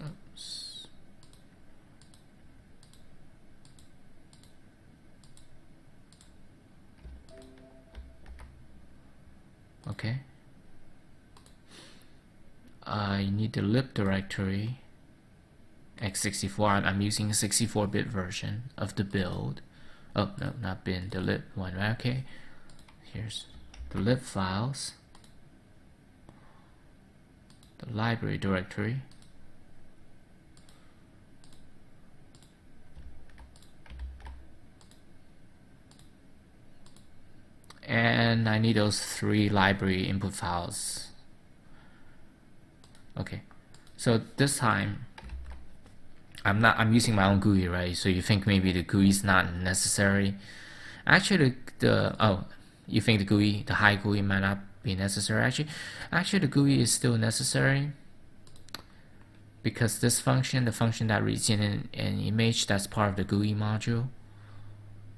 Oops. okay. I need the lib directory x64 I'm, using a 64-bit version of the build. Oh no not bin the lib one right? Okay here's the lib files. The library directory. And I need those three library input files. Okay. So this time I'm not I'm using my own GUI right? So you think maybe the GUI is not necessary? Actually the, the oh you think the GUI, the HighGUI might not be necessary. Actually, actually the GUI is still necessary because this function, the function that reads in an, an image, that's part of the GUI module.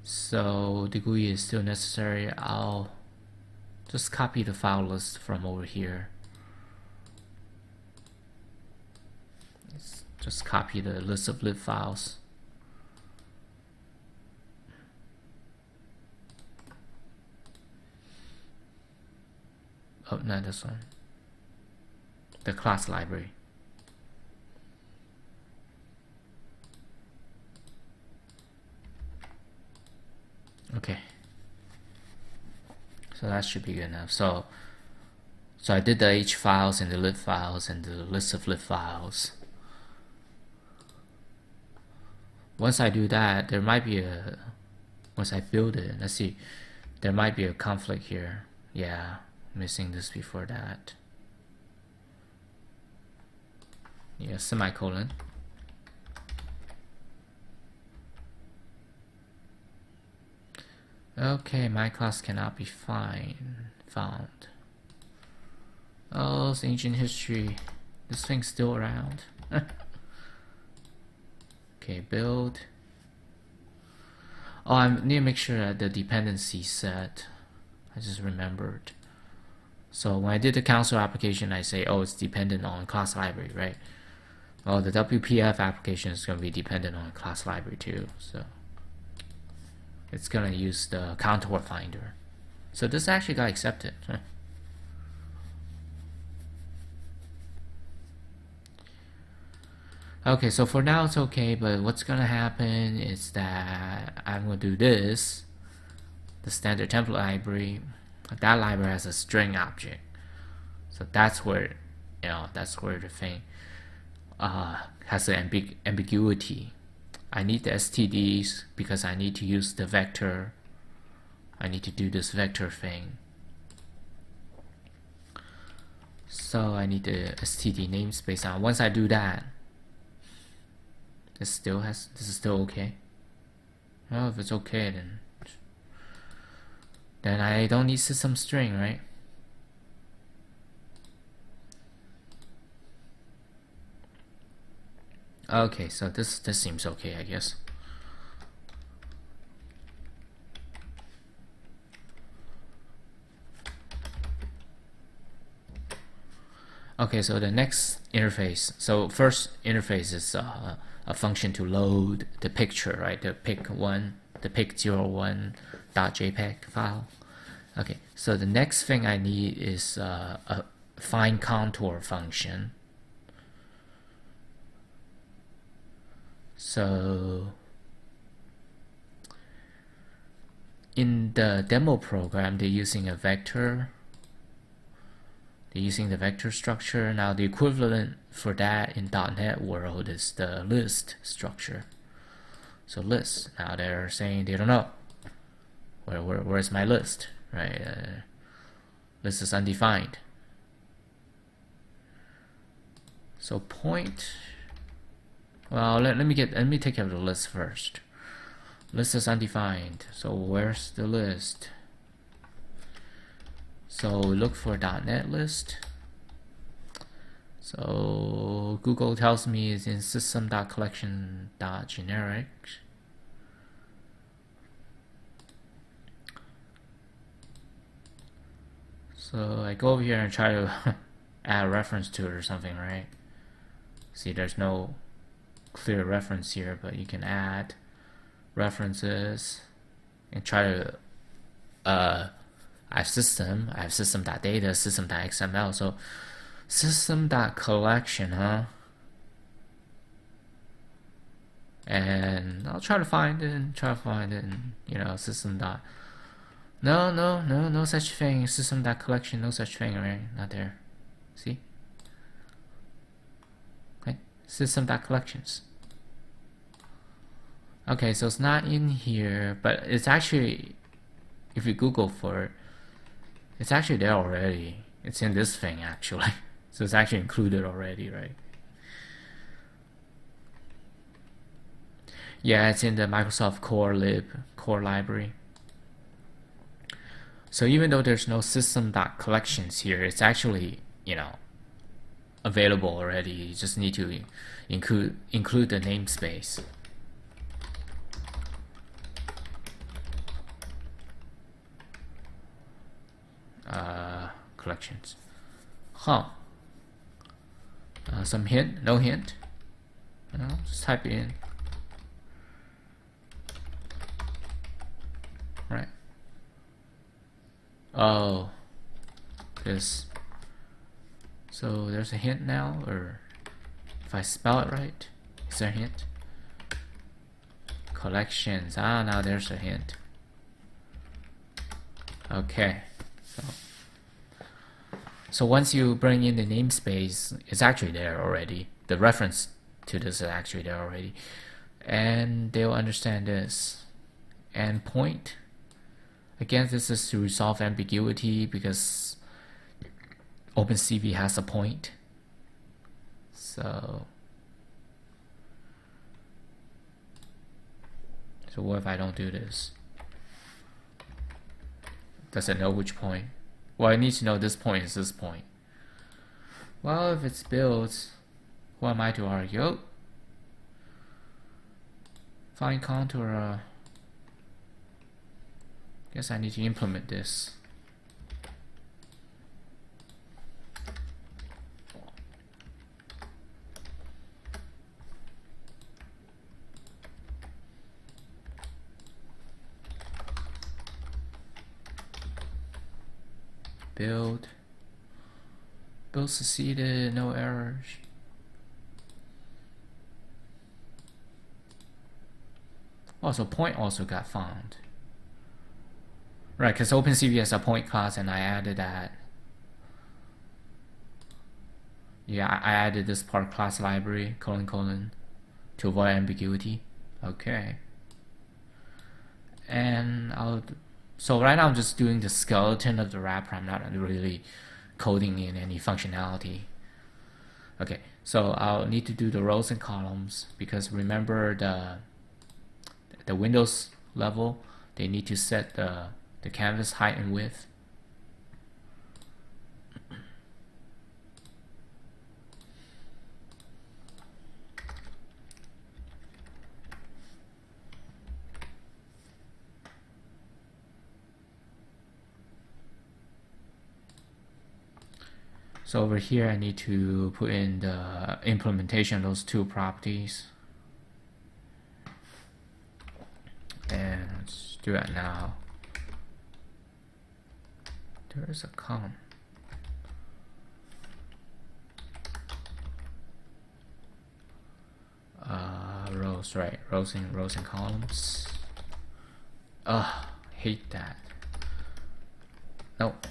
So the GUI is still necessary. I'll just copy the file list from over here. just copy the list of lib files. Oh no this one. The class library. Okay. So that should be good enough. So so I did the H files and the lib files and the list of lib files. Once I do that there might be a once I build it let's see there might be a conflict here. Yeah missing this before that. Yeah semicolon. Okay my class cannot be find found. Oh it's ancient history. This thing's still around. Okay build. Oh I need to make sure that the dependency set. I just remembered so when I did the console application, I say, oh, it's dependent on class library, right? Well, the WPF application is going to be dependent on class library too. So it's gonna use the contour finder. So this actually got accepted. Okay, so for now it's okay, but what's gonna happen is that I'm gonna do this. The standard template library, that library has a string object. So that's where, you know, that's where the thing uh, has an ambig ambiguity. I need the stds because I need to use the vector. I need to do this vector thing. So I need the std namespace. Now once I do that, this still has this is still okay. Well, if it's okay, then then I don't need system string, right? Okay, so this this seems okay, I guess. Okay, so the next interface. So first interface is uh, a function to load the picture, right? The pic one, the pic zero one JPEG file. Okay, so the next thing I need is uh, a find contour function. So in the demo program, they're using a vector. They're using the vector structure. Now the equivalent for that in .NET world is the list structure. So list. Now they're saying they don't know. Where, where where's my list? Right. Uh, list is undefined. So point well, let, let me get let me take care of the list first. List is undefined. So where's the list? So look for .NET list. So Google tells me it's in system.collection.generic. So I go over here and try to add a reference to it or something, right? See, there's no clear reference here, but you can add references and try to uh, I have system, I have system.data, system.xml, so system.collection, huh? And I'll try to find it and try to find it and you know system dot no no no no such thing system dot collection no such thing right not there see Okay. system dot collections. Okay, so it's not in here, but it's actually, if you Google for it, it's actually there already. It's in this thing actually. So it's actually included already, right? Yeah, it's in the Microsoft Core Lib, Core library. So even though there's no system.collections here, it's actually, you know, available already. You just need to include include the namespace. Uh, collections. Huh. Uh, some hint? No hint? No, just type in. Right. Oh. This so there's a hint now, or if I spell it right, is there a hint? Collections. Ah, now there's a hint. Okay. So, so once you bring in the namespace, it's actually there already. The reference to this is actually there already. And they'll understand this. And point. Again, this is to resolve ambiguity because OpenCV has a point. So, so what if I don't do this? Does it know which point? Well, I need to know this point is this point. Well, if it's built, who am I to argue? Oh, find contour. Uh, Guess I need to implement this. Build. Build succeeded, no errors. Also, point also got found. Right, because OpenCV has a point class and I added that. Yeah, I added this part class library, colon colon, to avoid ambiguity. Okay. And I'll, so right now I'm just doing the skeleton of the wrapper. I'm not really coding in any functionality. Okay, so I'll need to do the rows and columns because remember the the Windows level, they need to set the, the canvas height and width. So over here I need to put in the implementation of those two properties. And let's do that now. There is a com. Uh, rows, right? Rows and rows and columns. Ugh, hate that. Nope.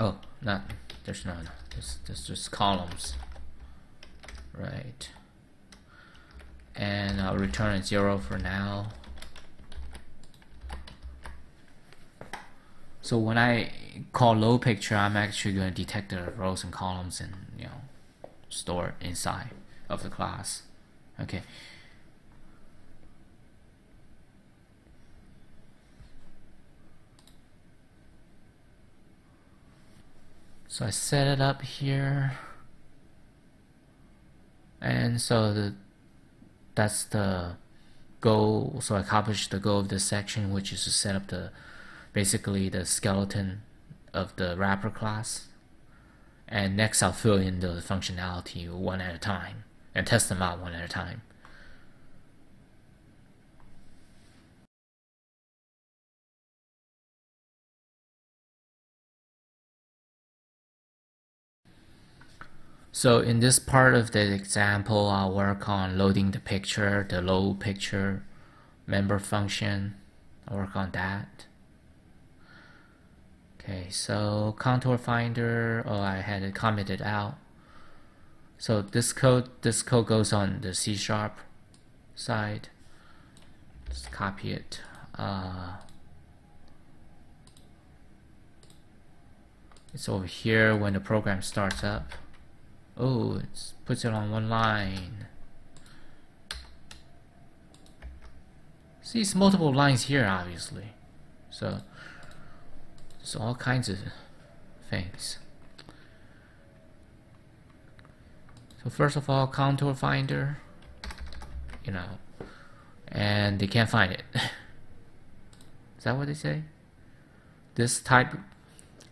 Oh, not there's none. There's just columns. Right. And I'll return zero for now. So when I call low picture, I'm actually going to detect the rows and columns and you know store inside of the class. Okay. So I set it up here. And so the, that's the goal. So I accomplished the goal of this section, which is to set up the basically the skeleton of the wrapper class. And next I'll fill in the functionality one at a time and test them out one at a time. So in this part of the example, I'll work on loading the picture, the load picture member function. I'll work on that. Okay, so contour finder, oh, I had it commented out. So this code, this code goes on the C sharp side. Just copy it. Uh, it's over here when the program starts up. Oh, it puts it on one line. See, it's multiple lines here, obviously. So, it's all kinds of things. So first of all, contour finder, you know, and they can't find it. Is that what they say? This type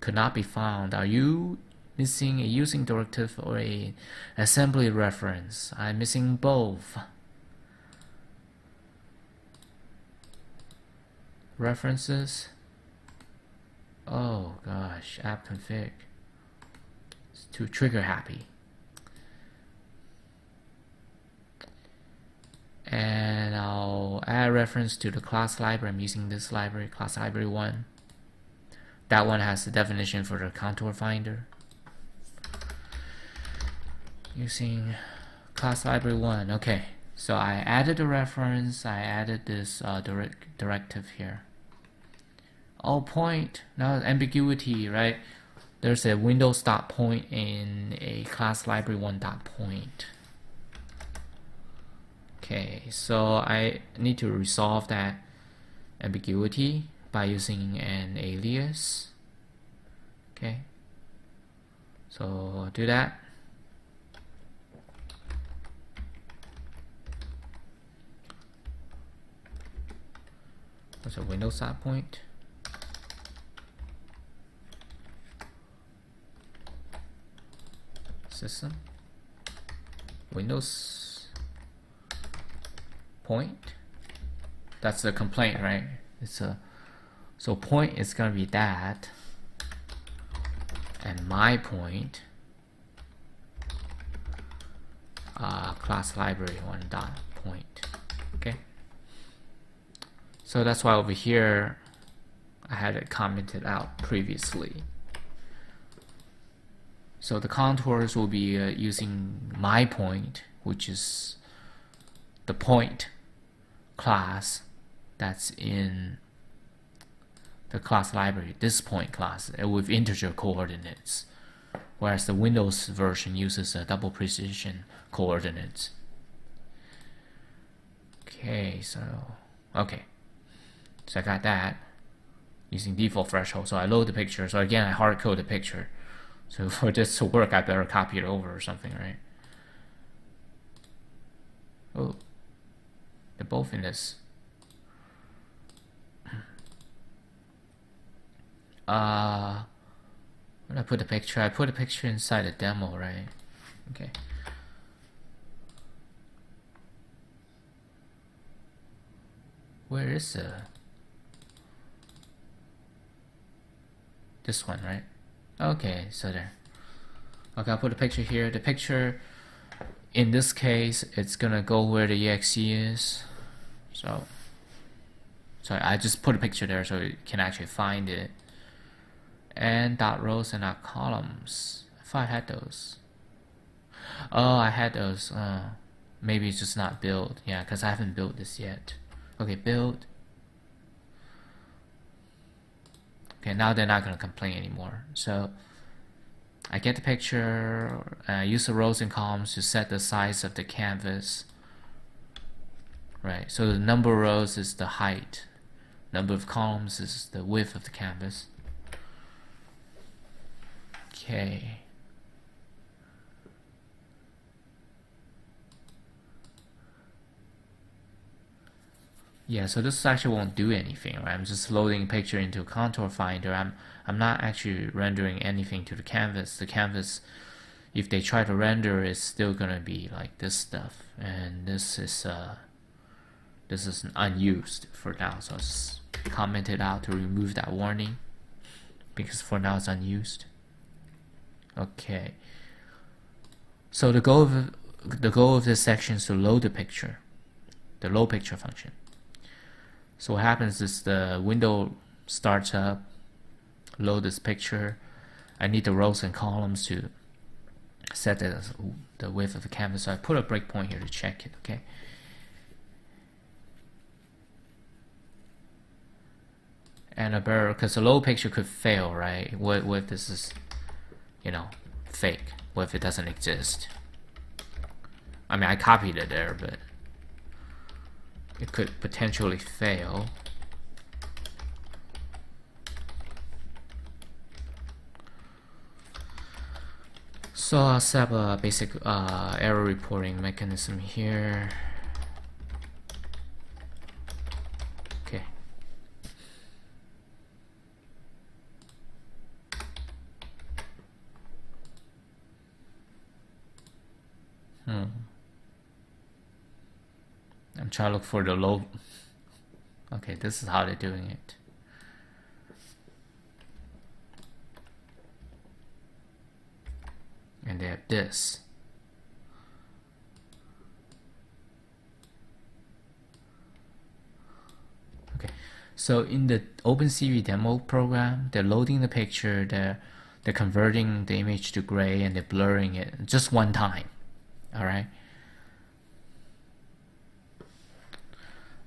could not be found. Are you missing a using directive or a assembly reference. I'm missing both. References. Oh gosh, app config. It's too trigger happy. And I'll add reference to the class library. I'm using this library, class library 1. That one has the definition for the contour finder using class library 1 okay. So I added a reference. I added this uh, direct directive here. All point. Now ambiguity right? There's a Windows dot point in a class library 1 dot point. Okay. So I need to resolve that ambiguity by using an alias. Okay. So do that What's a Windows start point? system. Windows point. That's the complaint right? It's a so point is gonna be that. And my point uh, class library one dot point okay so that's why over here I had it commented out previously so the contours will be uh, using my point, which is the point class that's in the class library, this point class, uh, with integer coordinates. Whereas the Windows version uses a double precision coordinates. Okay, so, okay. So I got that using default threshold. So I load the picture. So again, I hard code the picture. So for this to work, I better copy it over or something, right? Oh, they're both in this. Uh, when I put the picture, I put a picture inside the demo, right? Okay. Where is the this one, right? Okay, so there. Okay, I'll put a picture here. The picture, in this case, it's gonna go where the exe is. So, sorry, I just put a picture there so you can actually find it. And dot rows and dot columns. If I had those. Oh, I had those. Uh, maybe it's just not built. Yeah, because I haven't built this yet. Okay, build. Okay, now they're not going to complain anymore. So I get the picture, uh, use the rows and columns to set the size of the canvas. Right, so the number of rows is the height. Number of columns is the width of the canvas. Okay. Yeah, so this actually won't do anything, right? I'm just loading a picture into a contour finder. I'm I'm not actually rendering anything to the canvas. The canvas, if they try to render, is still gonna be like this stuff, and this is uh this is unused for now. So I just comment it out to remove that warning because for now it's unused. Okay. So the goal of the goal of this section is to load the picture, the load picture function. So what happens is the window starts up, load this picture. I need the rows and columns to set the, the width of the canvas. So I put a breakpoint here to check it, okay? And a better, because the load picture could fail, right? What, what if this is, you know, fake? What if it doesn't exist? I mean, I copied it there, but it could potentially fail. So I'll set up a basic uh, error reporting mechanism here. Okay. Hmm. I'm trying to look for the low. Okay, this is how they're doing it. And they have this. Okay, so in the OpenCV demo program, they're loading the picture, they're, they're converting the image to gray and they're blurring it just one time. All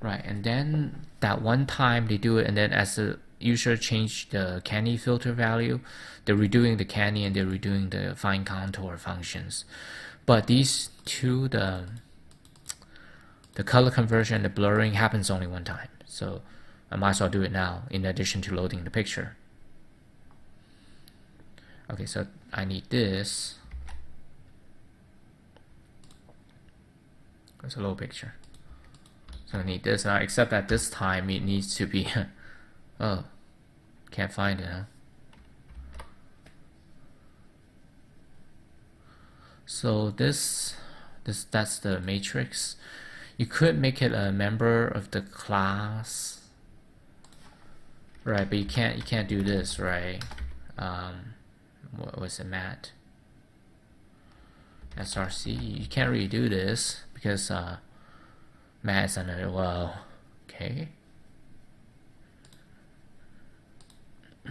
right. And then that one time they do it, and then as the user change the canny filter value, they're redoing the canny and they're redoing the find contour functions. But these two, the the color conversion, and the blurring happens only one time. So I might as well do it now in addition to loading the picture. Okay, so I need this. There's a low picture. I need this, uh, except at this time it needs to be, oh, can't find it, huh? So this, this that's the matrix. You could make it a member of the class, right? But you can't you can't do this, right? Um, what was it, Mat? SRC. You can't really do this because uh, Mat's under well, okay.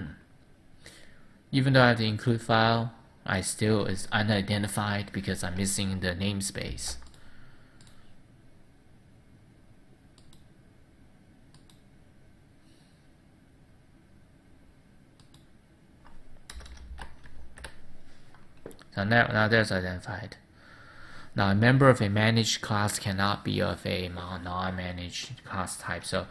Even though I have the include file, I still is unidentified because I'm missing the namespace. So now, now there's identified. Now a member of a managed class cannot be of a non-managed class type. So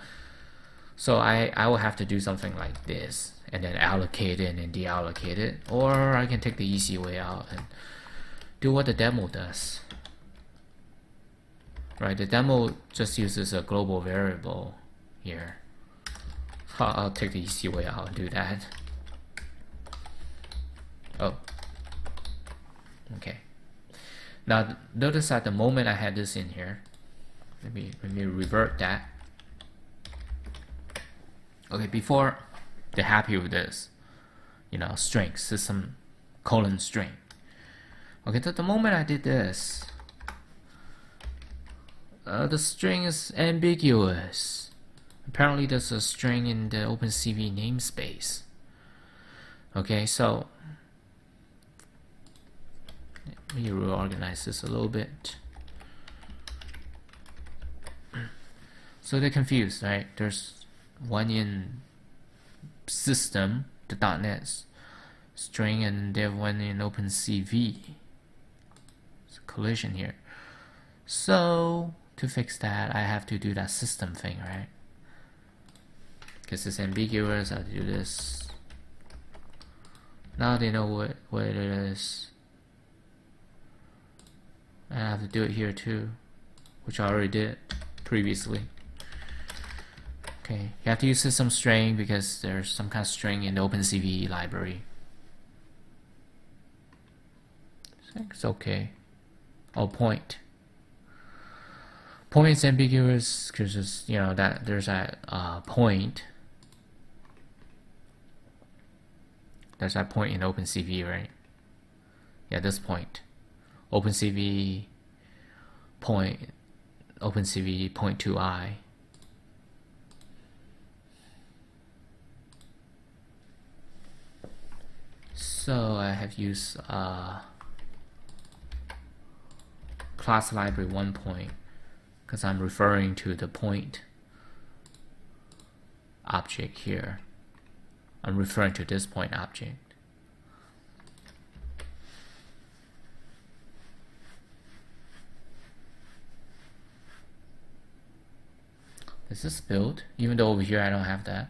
so I, I will have to do something like this and then allocate it and deallocate it. Or I can take the easy way out and do what the demo does. Right, the demo just uses a global variable here. I'll take the easy way out and do that. Oh. Okay. Now notice that the moment I had this in here, let me let me revert that. Okay, before they're happy with this, you know, string system colon string. Okay, so the moment I did this, uh, the string is ambiguous. Apparently, there's a string in the OpenCV namespace. Okay, so let me reorganize this a little bit. So they're confused, right? There's one in system, the .NET string, and they have one in OpenCV. It's a collision here. So to fix that, I have to do that system thing, right? Because it's ambiguous, I do this. Now they know what, what it is. I have to do it here too, which I already did previously. Okay, you have to use system string because there's some kind of string in the OpenCV library. It's okay. Oh, point. Point is ambiguous because you know that there's a uh, point. There's that point in OpenCV, right? Yeah, this point. OpenCV point OpenCV point two i. So I have used uh, class library one point because I'm referring to the point object here. I'm referring to this point object. Is this built? Even though over here I don't have that.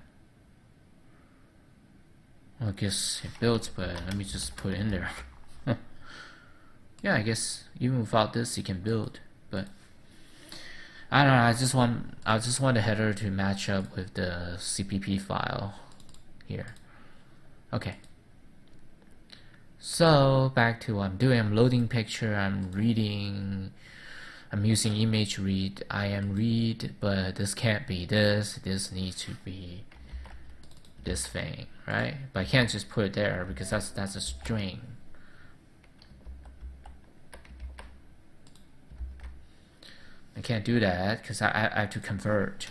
Well, I guess it builds, but let me just put it in there. yeah, I guess even without this, you can build. But I don't know. I just want I just want the header to match up with the CPP file here. Okay. So back to what I'm doing. I'm loading picture. I'm reading I'm using image read imread but this can't be this this needs to be this thing right? But I can't just put it there because that's that's a string. I can't do that because I, I have to convert.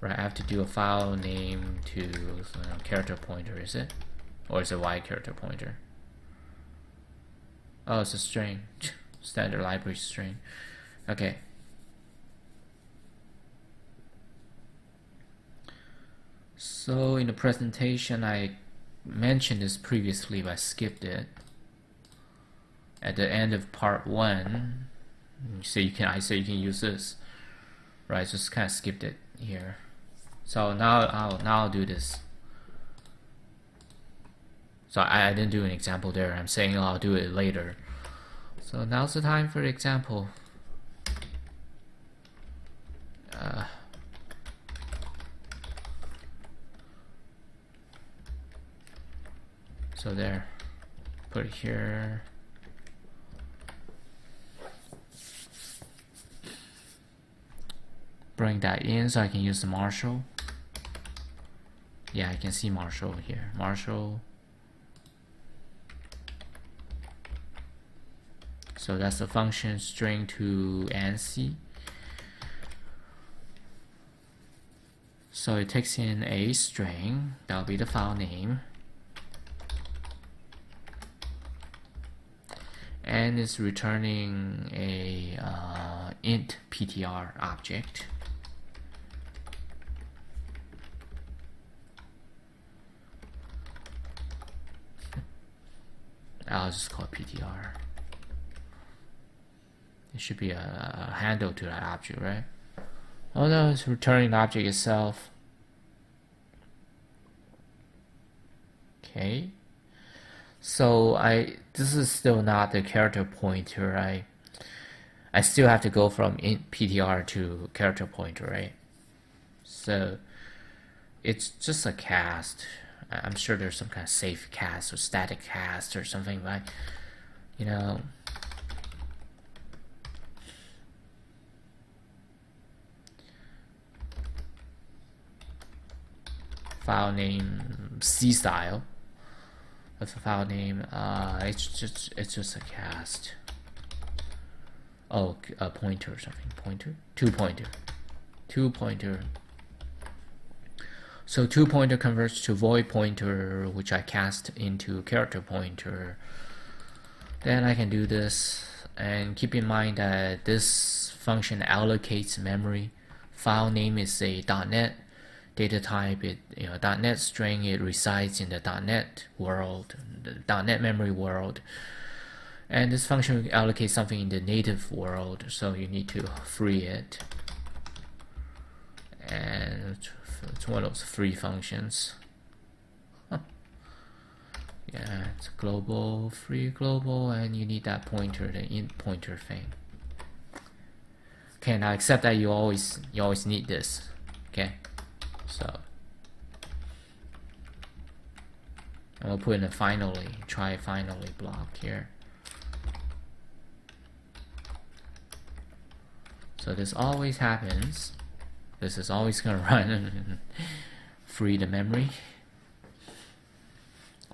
Right I have to do a file name to know, character pointer is it? Or is it y character pointer? Oh it's a string standard library string. Okay. So in the presentation, I mentioned this previously, but I skipped it. At the end of part one, so you can I say you can use this, right? Just kind of skipped it here. So now I'll now I'll do this. So I, I didn't do an example there. I'm saying I'll do it later. So now's the time for example. Uh, so there, put it here. Bring that in so I can use the Marshal. Yeah, I can see Marshal here. Marshal. So that's the function string to ANSI. So it takes in a string, that'll be the file name. And it's returning a uh, int ptr object. I'll just call it ptr. It should be a, a handle to that object, right? Oh no, it's returning the object itself. Okay. So I this is still not the character pointer, right? I still have to go from ptr to character pointer, right? So it's just a cast. I'm sure there's some kind of safe cast or static cast or something like, you know, file name C style with a file name. Uh, it's just it's just a cast. Oh a pointer or something. Pointer? ToPointer two pointer so ToPointer converts to void pointer which I cast into character pointer. Then I can do this. And keep in mind that this function allocates memory. File name is a .NET data type, it you know .NET string, it resides in the .NET world, the .NET memory world. And this function allocates something in the native world, so you need to free it. And it's one of those free functions. Huh. Yeah, it's global, free global, and you need that pointer, the int pointer thing. Okay, now accept that you always you always need this. Okay. So I'm gonna put in a finally, try finally block here. So this always happens. This is always gonna run and free the memory.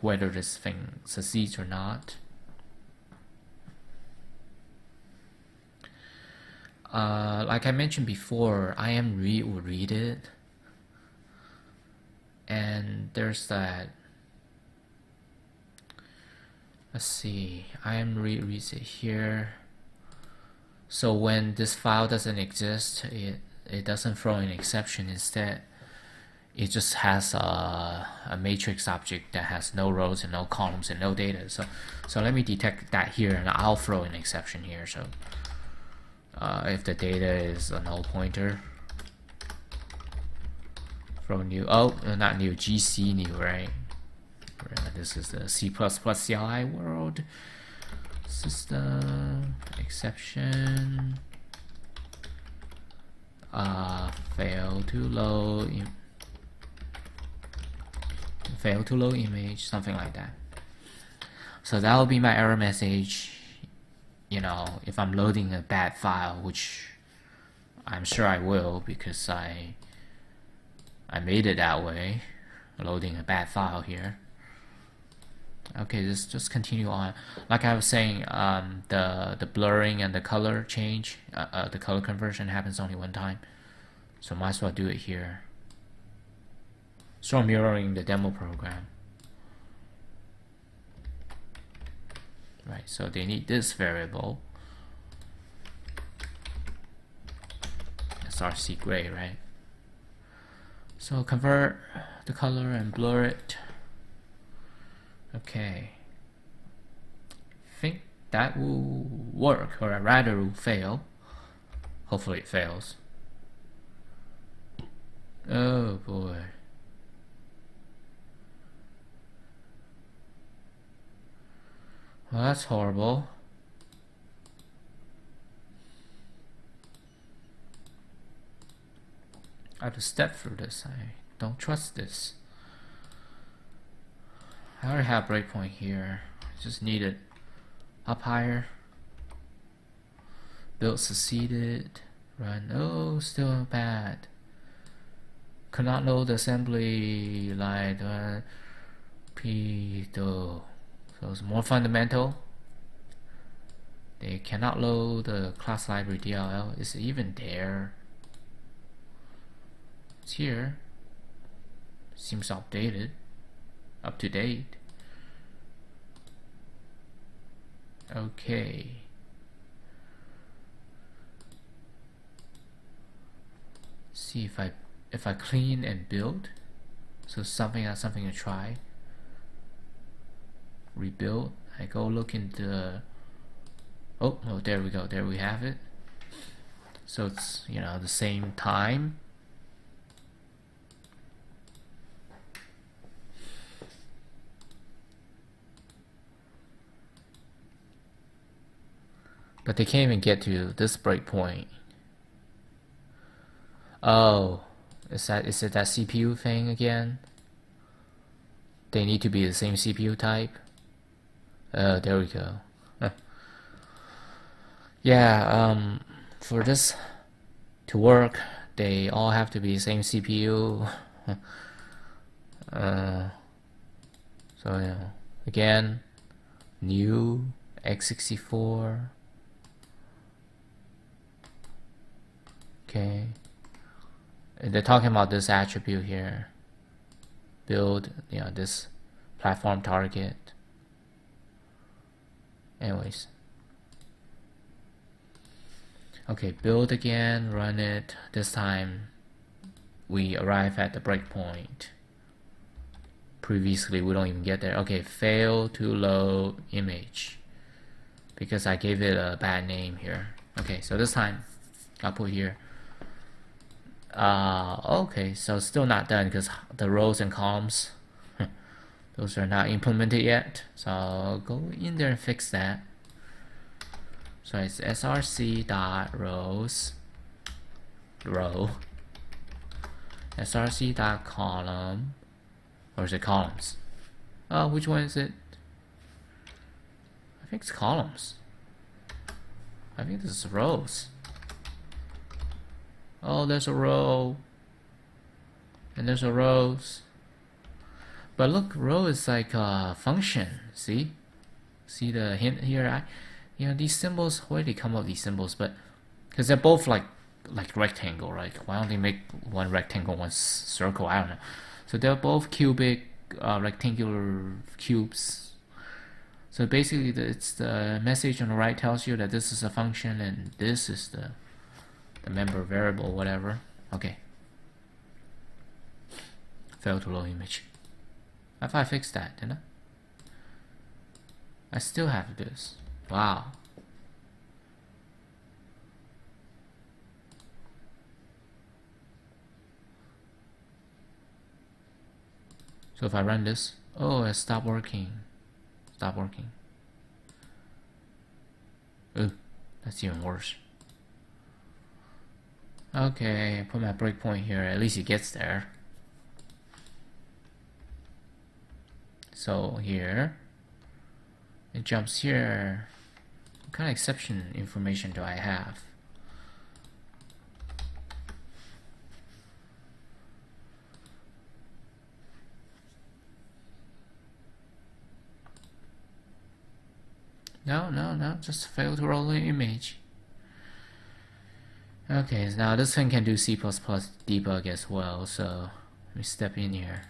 Whether this thing succeeds or not. Uh, like I mentioned before, imread will read it and there's that. Let's see. imread it here. So when this file doesn't exist it it doesn't throw an exception. Instead it just has a, a matrix object that has no rows and no columns and no data. So so let me detect that here and I'll throw an exception here. So uh, if the data is a null pointer new oh uh, not new GC new right? This is the C++ plus CLI world system exception. Uh, fail to load fail to load image something like that. So that will be my error message you know if I'm loading a bad file which I'm sure I will because I I made it that way. Loading a bad file here. Okay just just continue on. Like I was saying um, the the blurring and the color change uh, uh, the color conversion happens only one time. So might as well do it here. So I'm mirroring the demo program. Right so they need this variable. Src gray right so convert the color and blur it. Okay. think that will work, or rather will fail. Hopefully it fails. Oh boy. Well, that's horrible. I have to step through this. I don't trust this. I already have breakpoint here. Just need it up higher. Build succeeded. Run. Oh, still bad. Cannot load assembly like uh, P So it's more fundamental. They cannot load the class library DLL. Is even there? It's here. Seems updated. Up to date. Okay. See if I if I clean and build. So something that's something to try. Rebuild. I go look into oh oh there we go there we have it so it's you know the same time but they can't even get to this breakpoint oh is that is it that CPU thing again? They need to be the same CPU type? Oh there we go. Yeah, um, for this to work, they all have to be same CPU. uh, so yeah, again, new x64. Okay, they're talking about this attribute here. Build, you know, this platform target. Anyways. Okay, build again, run it. This time we arrive at the breakpoint. Previously we don't even get there. Okay, fail to load image. Because I gave it a bad name here. Okay, so this time I'll put here. Uh, okay, so still not done because the rows and columns, those are not implemented yet. So I'll go in there and fix that. So it's src dot rows row src dot column or is it columns? Oh, which one is it? I think it's columns. I think this is rows. Oh, there's a row. And there's a rows. But look, row is like a function. See? See the hint here? I you know these symbols where they come up these symbols but because they're both like like rectangle right why don't they make one rectangle one circle I don't know so they're both cubic uh, rectangular cubes so basically the, it's the message on the right tells you that this is a function and this is the the member variable whatever okay fail to load image I thought I fixed that didn't I I still have this Wow. So if I run this, oh, it stopped working. Stop working. Ooh, that's even worse. Okay, put my breakpoint here. At least it gets there. So here, it jumps here. What kind of exception information do I have? No, no, no, just failed to roll the image. Okay, now this thing can do C++ debug as well, so let me step in here.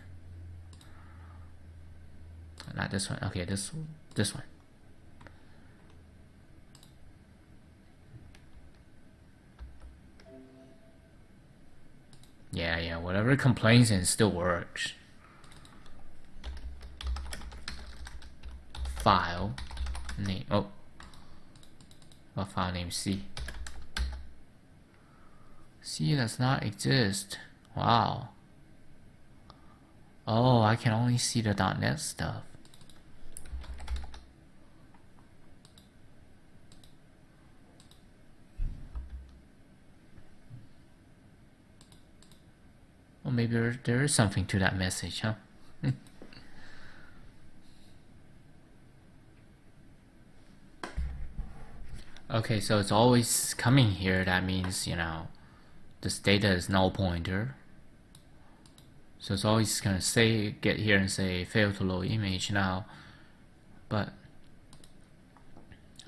Not this one, okay, this this one. Yeah, yeah, whatever complains and still works. File name. Oh, file name C. C does not exist. Wow. Oh, I can only see the .NET stuff. Well, maybe there, there is something to that message, huh? Okay, so it's always coming here. That means, you know, this data is null pointer. So it's always gonna say, get here and say fail to load image now. But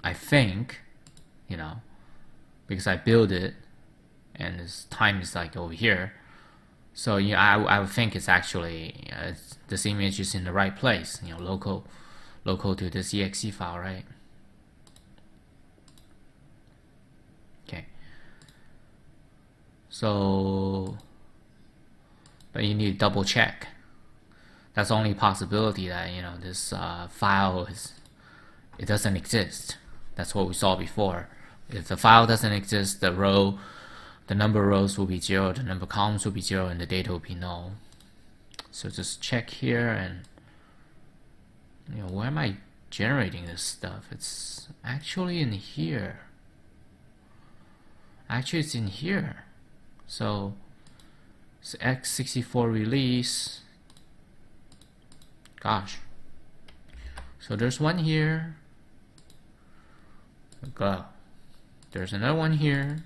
I think, you know, because I build it and this time is like over here. So yeah, I, I would think it's actually uh, this image is in the right place. You know, local, local to this exe file, right? Okay. So, but you need to double check. That's the only possibility that you know this uh, file is it doesn't exist. That's what we saw before. If the file doesn't exist, the row, the number of rows will be zero, the number of columns will be zero, and the data will be null. So just check here and you know where am I generating this stuff? It's actually in here. Actually, it's in here. So it's x64 release. Gosh. So there's one here. Go. There's another one here.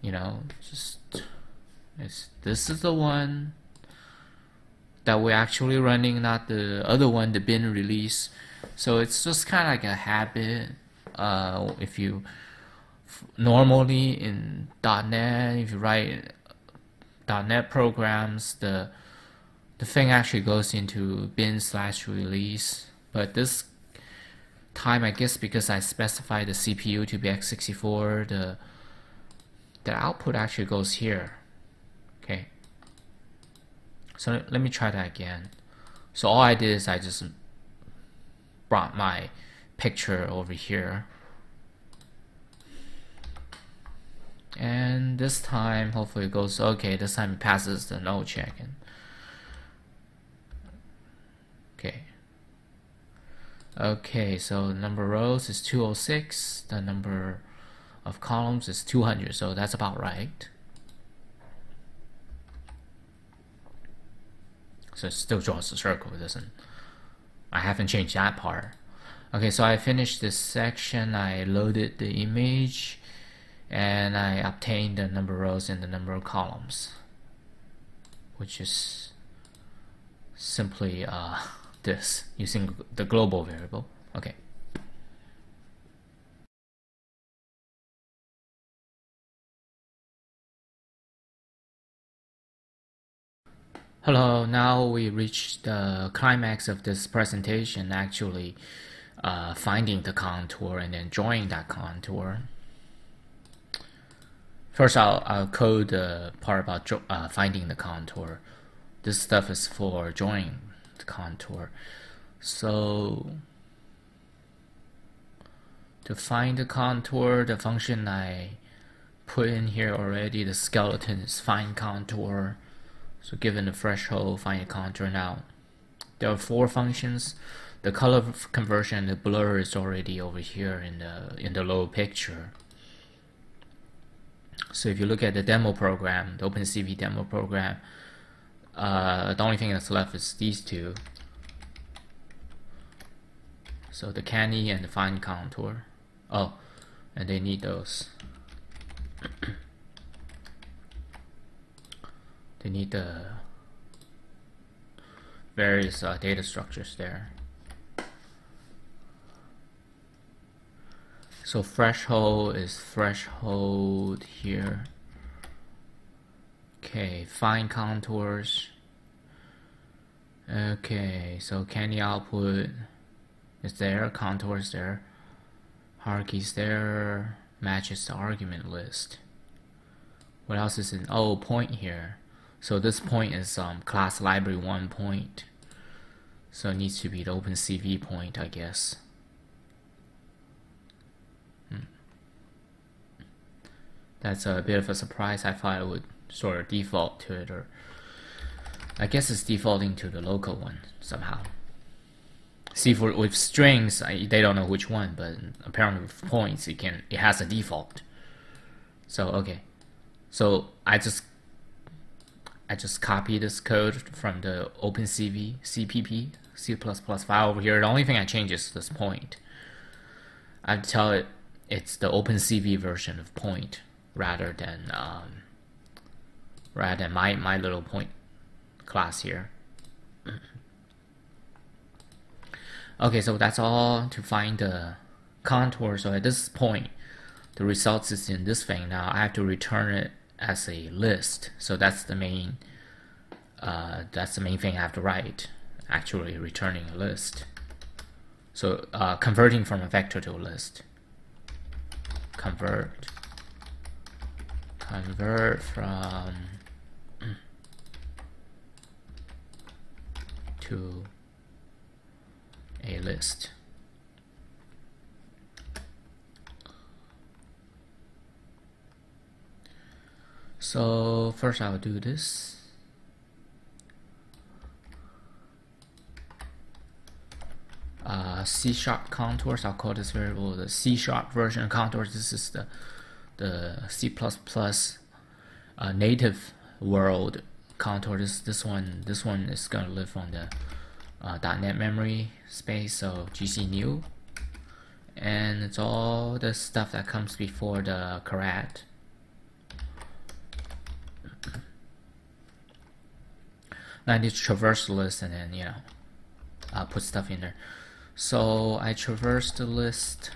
You know, just it's this is the one that we're actually running, not the other one, the bin release. So it's just kind of like a habit. Uh, if you normally in .NET, if you write .NET programs, the the thing actually goes into bin slash release. But this time, I guess because I specified the CPU to be x64, the the output actually goes here. Okay. So let me try that again. So all I did is I just brought my picture over here. And this time, hopefully it goes okay. This time it passes the no check. Okay. Okay, so the number of rows is 206. The number of columns is 200. So that's about right. So it still draws a circle. It doesn't. I haven't changed that part. Okay, so I finished this section. I loaded the image and I obtain the number of rows and the number of columns, which is simply uh, this using the global variable. Okay. Hello, now we reach the climax of this presentation, actually uh, finding the contour and then drawing that contour. First, I'll, I'll code the part about uh, finding the contour. This stuff is for drawing the contour. So, to find the contour, the function I put in here already, the skeleton is find contour. So given the threshold, find a contour now. There are four functions. The color conversion, the blur is already over here in the in the low picture. So if you look at the demo program, the OpenCV demo program, uh, the only thing that's left is these two. So the canny and the find contour. Oh, and they need those. they need the various uh, data structures there. So threshold is threshold here. Okay, find contours. Okay, so canny output is there, contours there, hierarchies there, matches the argument list. What else is in? Oh, point here. So this point is um, class library one point. So it needs to be the OpenCV point, I guess. That's a bit of a surprise. I thought it would sort of default to it, or I guess it's defaulting to the local one somehow. See, for with strings, I, they don't know which one, but apparently with points, it can it has a default. So okay, so I just I just copy this code from the OpenCV CPP C++ file over here. The only thing I change is this point. I tell it it's the OpenCV version of point rather than um, rather than my my little point class here. okay, so that's all to find the contour. So at this point, the results is in this thing. Now I have to return it as a list. So that's the main uh, that's the main thing I have to write. Actually, returning a list. So uh, converting from a vector to a list. Convert. Convert from to a list. So first I'll do this. Uh, C sharp contours. I'll call this variable the C sharp version contours. This is the the C++ uh, native world contour. This this one this one is gonna live on the uh, .NET memory space. So GC new, and it's all the stuff that comes before the caret. I need to traverse the list and then you know uh, put stuff in there. So I traverse the list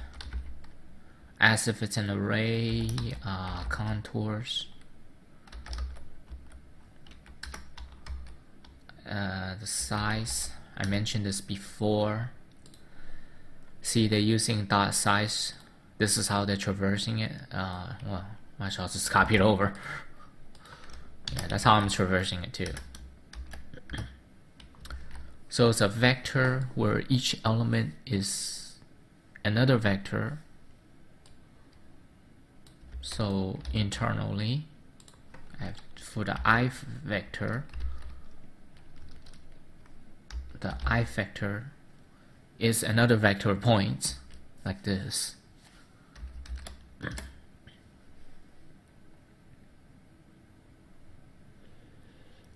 as if it's an array uh, contours. Uh, the size. I mentioned this before. See they're using dot size. This is how they're traversing it. Uh, well I shall just copy it over. Yeah that's how I'm traversing it too. So it's a vector where each element is another vector. So internally, for the i vector, the i vector is another vector point like this.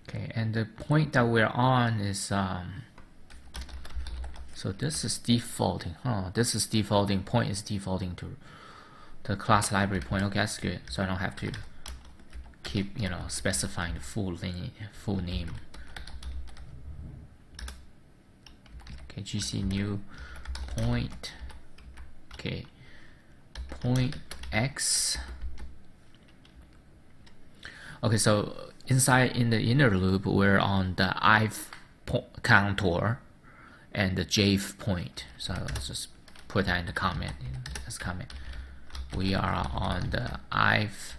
Okay, and the point that we're on is um, so this is defaulting. Oh, this is defaulting. Point is defaulting to the class library point. Okay, that's good. So I don't have to keep you know specifying the full name. Full name. Okay, GC new point. Okay, point x. Okay, so inside in the inner loop, we're on the ith contour and the jth point. So let's just put that in the comment. As comment, we are on the ith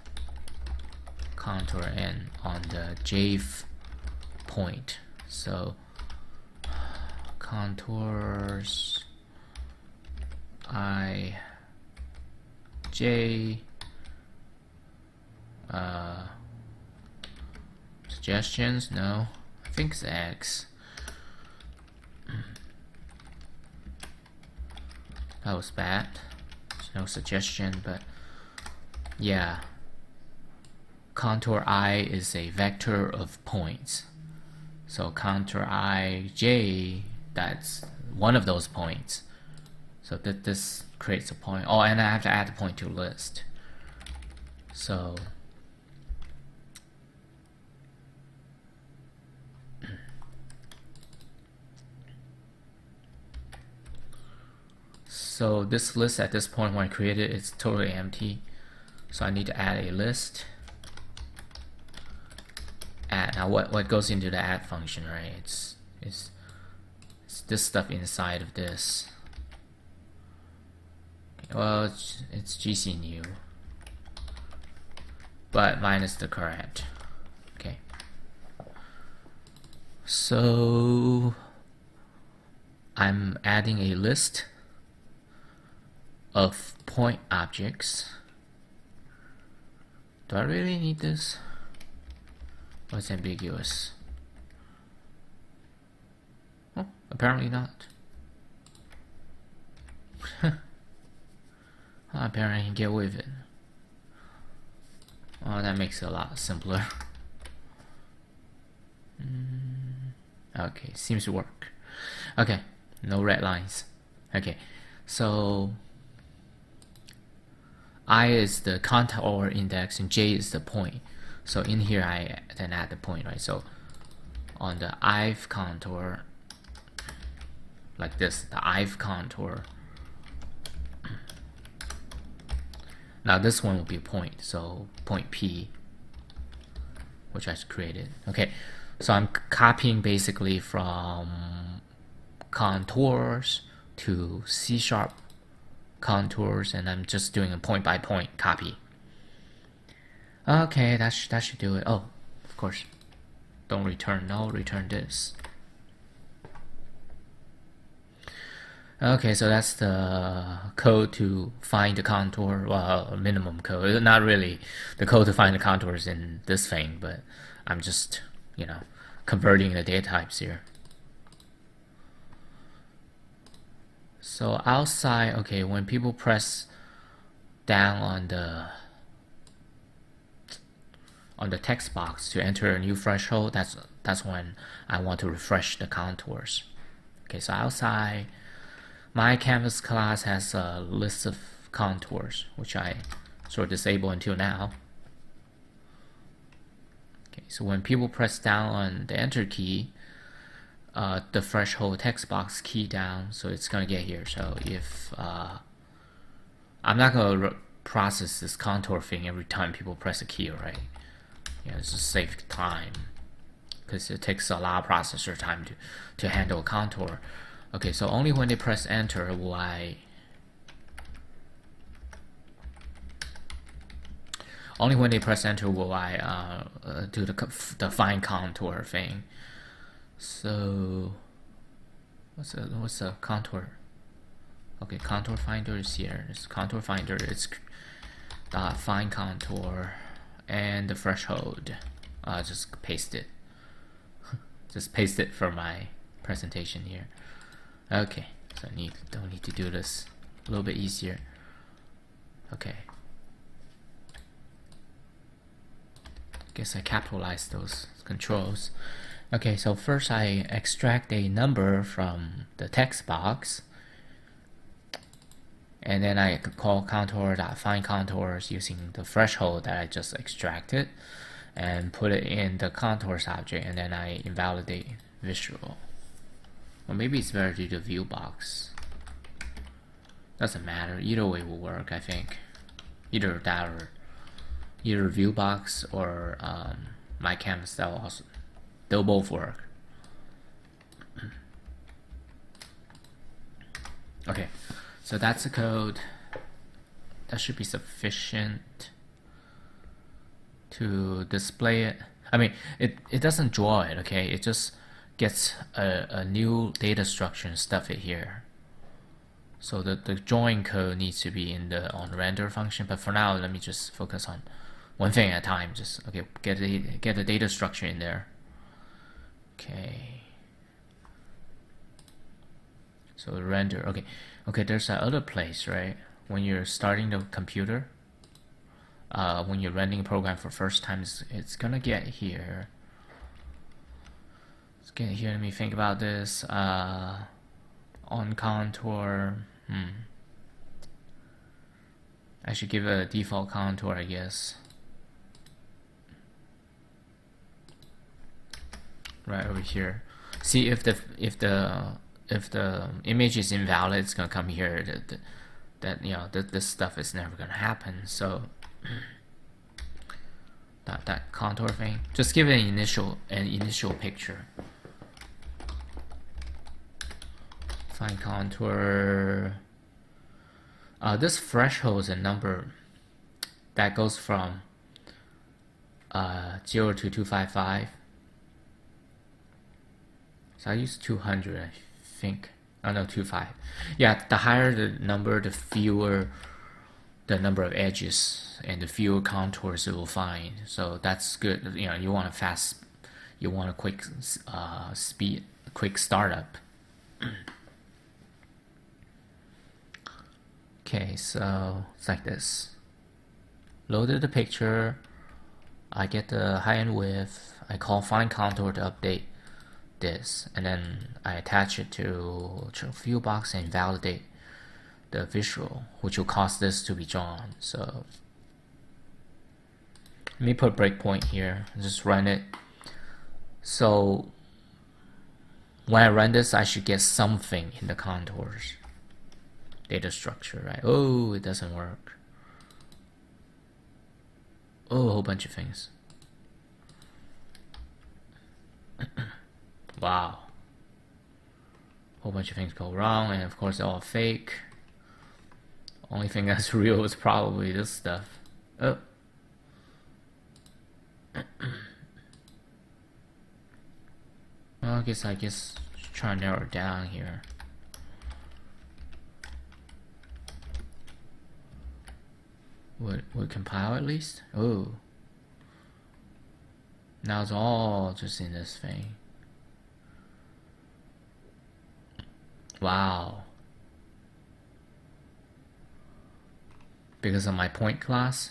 contour and on the jth point. So contours i j uh Suggestions? No. I think it's X. That was bad. No suggestion, but yeah. Contour i is a vector of points. So contour i j, that's one of those points. So that this creates a point. Oh, and I have to add the point to list. So So this list at this point when I created it, it's totally empty. So I need to add a list. Add now what what goes into the add function, right? It's it's it's this stuff inside of this. well, it's, it's GC new, but minus the caret. Okay. So I'm adding a list of point objects. Do I really need this? Or it's ambiguous? Oh, apparently not. apparently I can get with it. Oh, that makes it a lot simpler. Mm, okay, seems to work. Okay, no red lines. Okay, so i is the contour index and j is the point. So in here I then add the point, right? So on the ive contour, like this, the ive contour. Now this one will be a point, so point P, which I just created. Okay, so I'm copying basically from contours to C sharp contours and I'm just doing a point by point copy. Okay, that, sh that should do it. Oh, of course. Don't return no, return this. Okay, so that's the code to find the contour, well, minimum code. Not really the code to find the contours in this thing, but I'm just, you know, converting the data types here. So outside, okay, when people press down on the on the text box to enter a new threshold, that's that's when I want to refresh the contours. Okay, so outside, my canvas class has a list of contours, which I sort of disable until now. Okay, so when people press down on the enter key, uh, the threshold text box key down, so it's gonna get here. So if uh, I'm not gonna process this contour thing every time people press a key, right? Yeah, it's just save time because it takes a lot of processor time to to handle a contour. Okay, so only when they press enter will I only when they press enter will I uh, uh, do the the find contour thing. So what's a, what's the contour? Okay, contour finder is here. This contour finder is dot find contour and the threshold. I'll just paste it. just paste it for my presentation here. Okay, so I need don't need to do this a little bit easier. Okay. Guess I capitalize those controls. Okay, so first I extract a number from the text box and then I call contour.find contours using the threshold that I just extracted and put it in the contours object and then I invalidate visual. Or maybe it's better to do the view box. Doesn't matter, either way will work I think. Either that or either view box or um, my canvas that will also They'll both work. okay, so that's the code. That should be sufficient to display it. I mean, it, it doesn't draw it, okay? It just gets a, a new data structure and stuff it here. So the, the join code needs to be in the on render function, but for now, let me just focus on one thing at a time. Just okay, get the get the data structure in there. Okay. So render, okay. Okay, there's that other place, right? When you're starting the computer, uh, when you're running a program for first time, it's, it's gonna get here. Get here, let me think about this. Uh, on contour, hmm. I should give a default contour, I guess. Right over here. See if the if the if the image is invalid, it's gonna come here. That that you know that this stuff is never gonna happen. So that that contour thing, just give it an initial an initial picture. Find contour. Uh, this threshold is a number that goes from uh, 0 to 255 so I use 200, I think. Oh no, 25. Yeah, the higher the number, the fewer the number of edges and the fewer contours it will find. So that's good. You know, you want a fast, you want a quick uh, speed, quick startup. okay, so it's like this. Loaded the picture. I get the high-end width. I call find contour to update this and then I attach it to view box and validate the visual, which will cause this to be drawn. So let me put breakpoint here, just run it. So when I run this, I should get something in the contours. Data structure, right? Oh, it doesn't work. Oh, a whole bunch of things. wow. Whole bunch of things go wrong, and of course they're all fake. Only thing that's real is probably this stuff. Oh. well, I guess I guess try to narrow it down here. Would would compile at least? Oh. Now it's all just in this thing. Wow. Because of my point class?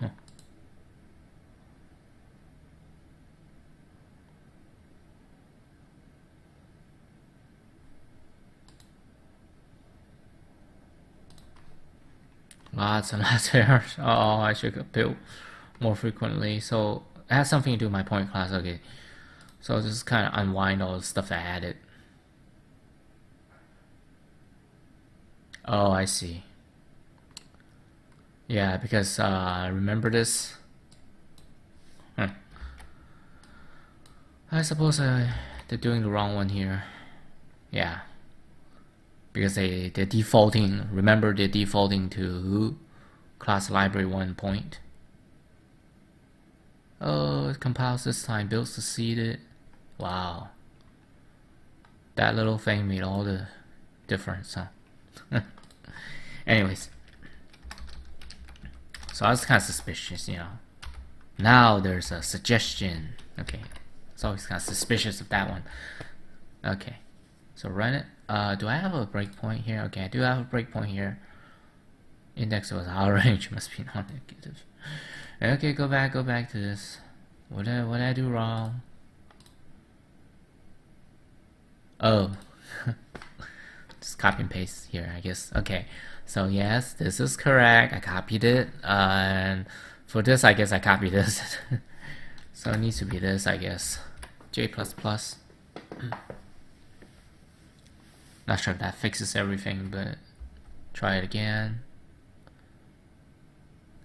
Huh. Lots and lots of errors. Oh, I should build more frequently. So it has something to do with my point class. Okay. So I'll just kind of unwind all the stuff I added. Oh, I see. Yeah, because uh, remember this? Huh. I suppose uh, they're doing the wrong one here. Yeah. Because they, they're defaulting, remember they're defaulting to class library one point. Oh, it compiles this time, builds the seeded. Wow. That little thing made all the difference, huh? Anyways. So I was kind of suspicious, you know. Now there's a suggestion. Okay. It's always kind of suspicious of that one. Okay. So run it. Uh, do I have a breakpoint here? Okay, I do have a breakpoint here. Index was our range must be non-negative. Okay, go back, go back to this. What did I, what did I do wrong? Oh, just copy and paste here, I guess. Okay, so yes, this is correct. I copied it, uh, and for this, I guess I copied this. so it needs to be this, I guess. J++. Plus Not sure if that fixes everything, but try it again.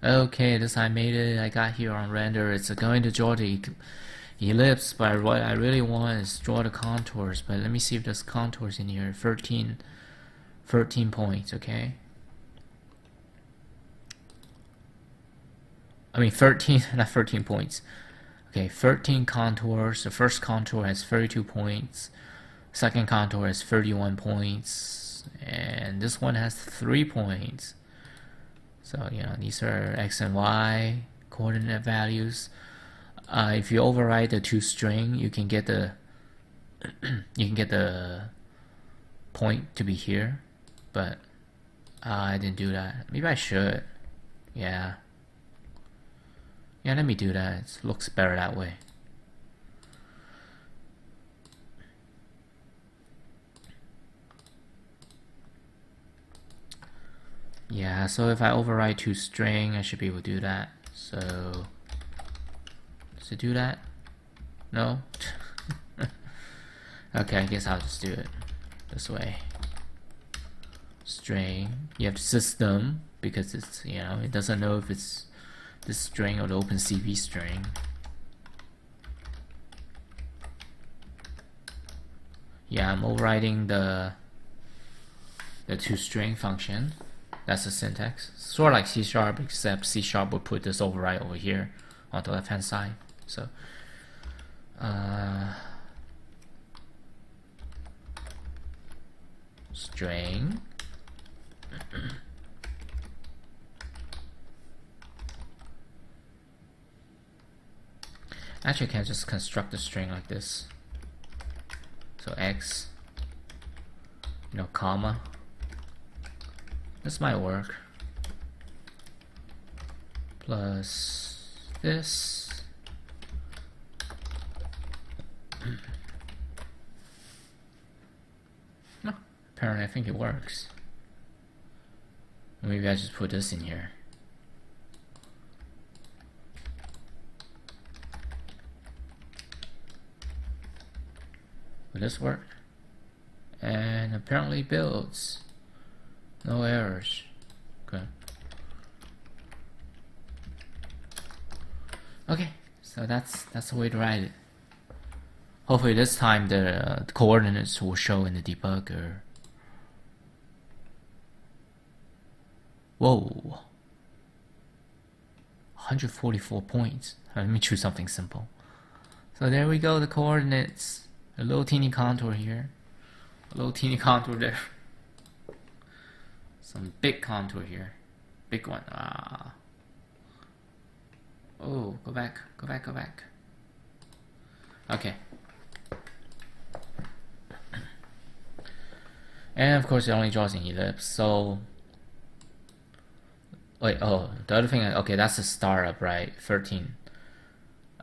Okay, this I made it. I got here on render. It's going to draw the ellipse, but what I really want is draw the contours. But let me see if there's contours in here. 13, 13 points, okay? I mean 13, not 13 points. Okay, 13 contours. The first contour has 32 points. Second contour has 31 points. And this one has 3 points. So, you know, these are x and y coordinate values. Uh, if you override the to string, you can get the you can get the point to be here, but uh, I didn't do that. Maybe I should. Yeah. Yeah, let me do that. It looks better that way. Yeah, so if I override to string, I should be able to do that. So to do that? No? okay, I guess I'll just do it this way. String. You have system because it's, you know, it doesn't know if it's the string or the OpenCV string. Yeah, I'm overriding the the toString function. That's the syntax. Sort of like C sharp, except C sharp would put this override over here on the left hand side. So, uh, string. Actually, I can just construct a string like this. So x, you know, comma. This might work. Plus this. Apparently I think it works. Maybe I just put this in here. Will this work? And apparently builds. No errors. Okay. Okay, so that's that's the way to write it. Hopefully this time the, uh, the coordinates will show in the debugger. Whoa. 144 points. Let me choose something simple. So there we go, the coordinates. A little teeny contour here. A little teeny contour there. Some big contour here. Big one. Ah. Oh, go back, go back, go back. Okay. And of course it only draws an ellipse, so wait, oh, the other thing, okay, that's a startup, right? 13,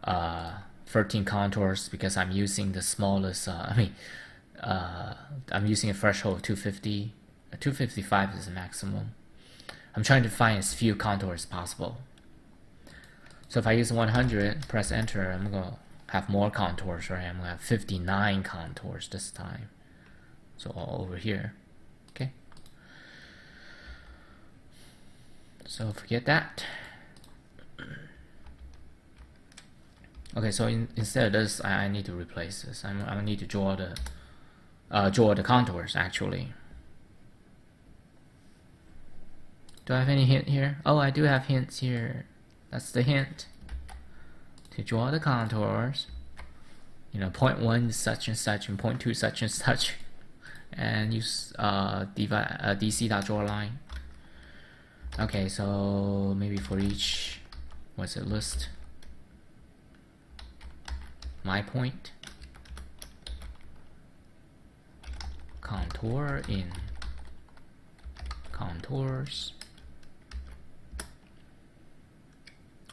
uh, 13 contours because I'm using the smallest, uh, I mean, uh, I'm using a threshold of 250, 255 is the maximum. I'm trying to find as few contours as possible. So if I use 100, press enter, I'm gonna have more contours, right? I'm gonna have 59 contours this time. So over here, okay? So forget that. Okay, so in, instead of this, I, I, need to replace this. I'm, I need to draw the uh, draw the contours actually. Do I have any hint here? Oh, I do have hints here. That's the hint. To draw the contours, you know, point one is such and such, and point two such and such, and use uh, divide, uh, DC draw line. Okay, so maybe for each, what's it list? My point. Contour in contours.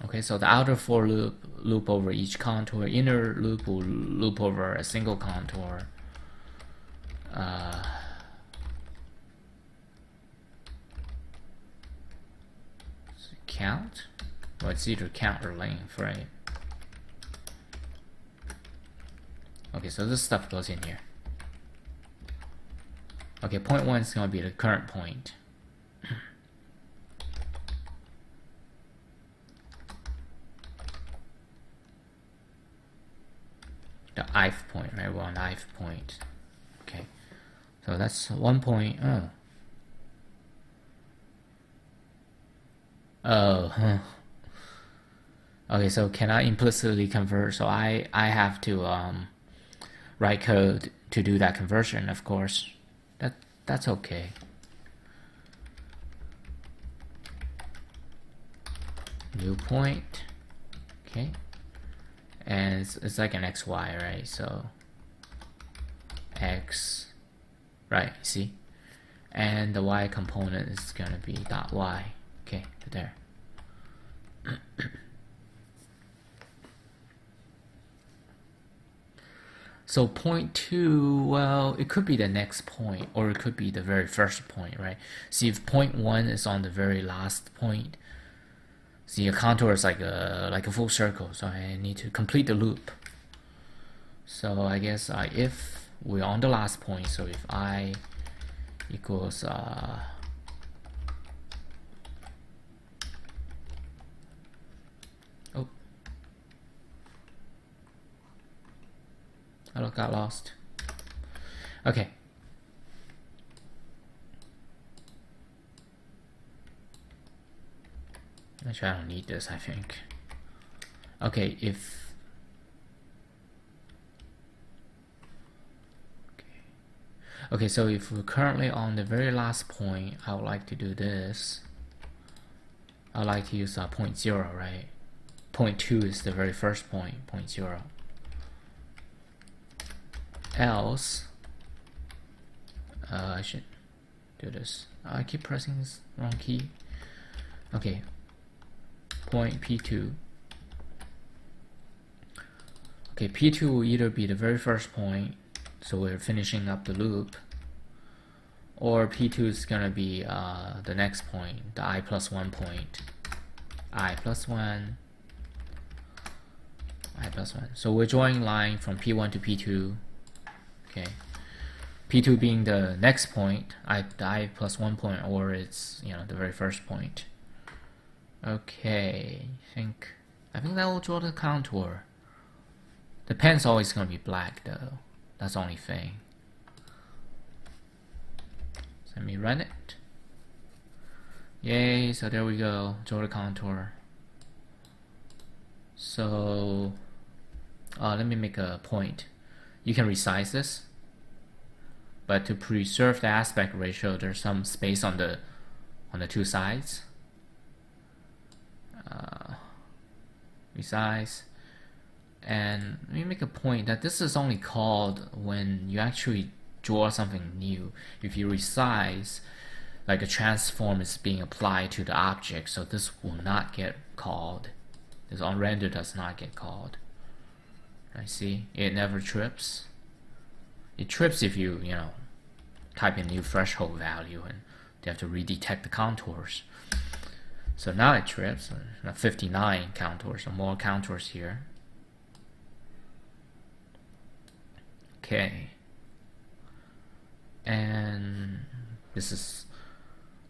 Okay, so the outer for loop loop over each contour, inner loop will loop over a single contour. Uh, count? Well, it's either count or length, right? Okay, so this stuff goes in here. Okay, point one is going to be the current point. the ith point, right? On the ith point. Okay, so that's one point. Oh. Oh, huh. Okay, so can I implicitly convert? So I, I have to um, write code to do that conversion, of course. That That's okay. New point. Okay and it's, it's like an xy right so x right see and the y component is gonna be dot y there So point two, well, it could be the next point, or it could be the very first point, right? See, if point one is on the very last point, See, a contour is like a like a full circle, so I need to complete the loop. So I guess uh, if we're on the last point, so if i equals uh, oh, I got lost. Okay. Actually, I don't need this, I think. Okay, if... Okay. okay, so if we're currently on the very last point, I would like to do this. I would like to use uh, point zero, right? Point two is the very first point, point zero. Else, uh, I should do this. I keep pressing wrong key. Okay, point P2. Okay, P2 will either be the very first point, so we're finishing up the loop, or P2 is going to be uh, the next point, the i plus 1 point. i plus 1, i plus 1. So we're drawing line from P1 to P2. Okay. P2 being the next point, I, i plus 1 point, or it's, you know, the very first point. Okay, I think, I think that will draw the contour. The pen's always going to be black though. That's the only thing. So let me run it. Yay, so there we go, draw the contour. So, uh, let me make a point. You can resize this, but to preserve the aspect ratio, there's some space on the on the two sides. Uh, resize, and let me make a point that this is only called when you actually draw something new. If you resize, like a transform is being applied to the object, so this will not get called. This on render does not get called. I see it never trips. It trips if you you know type in new threshold value and they have to redetect the contours. So now it trips. Uh, 59 contours or more contours here. Okay. And this is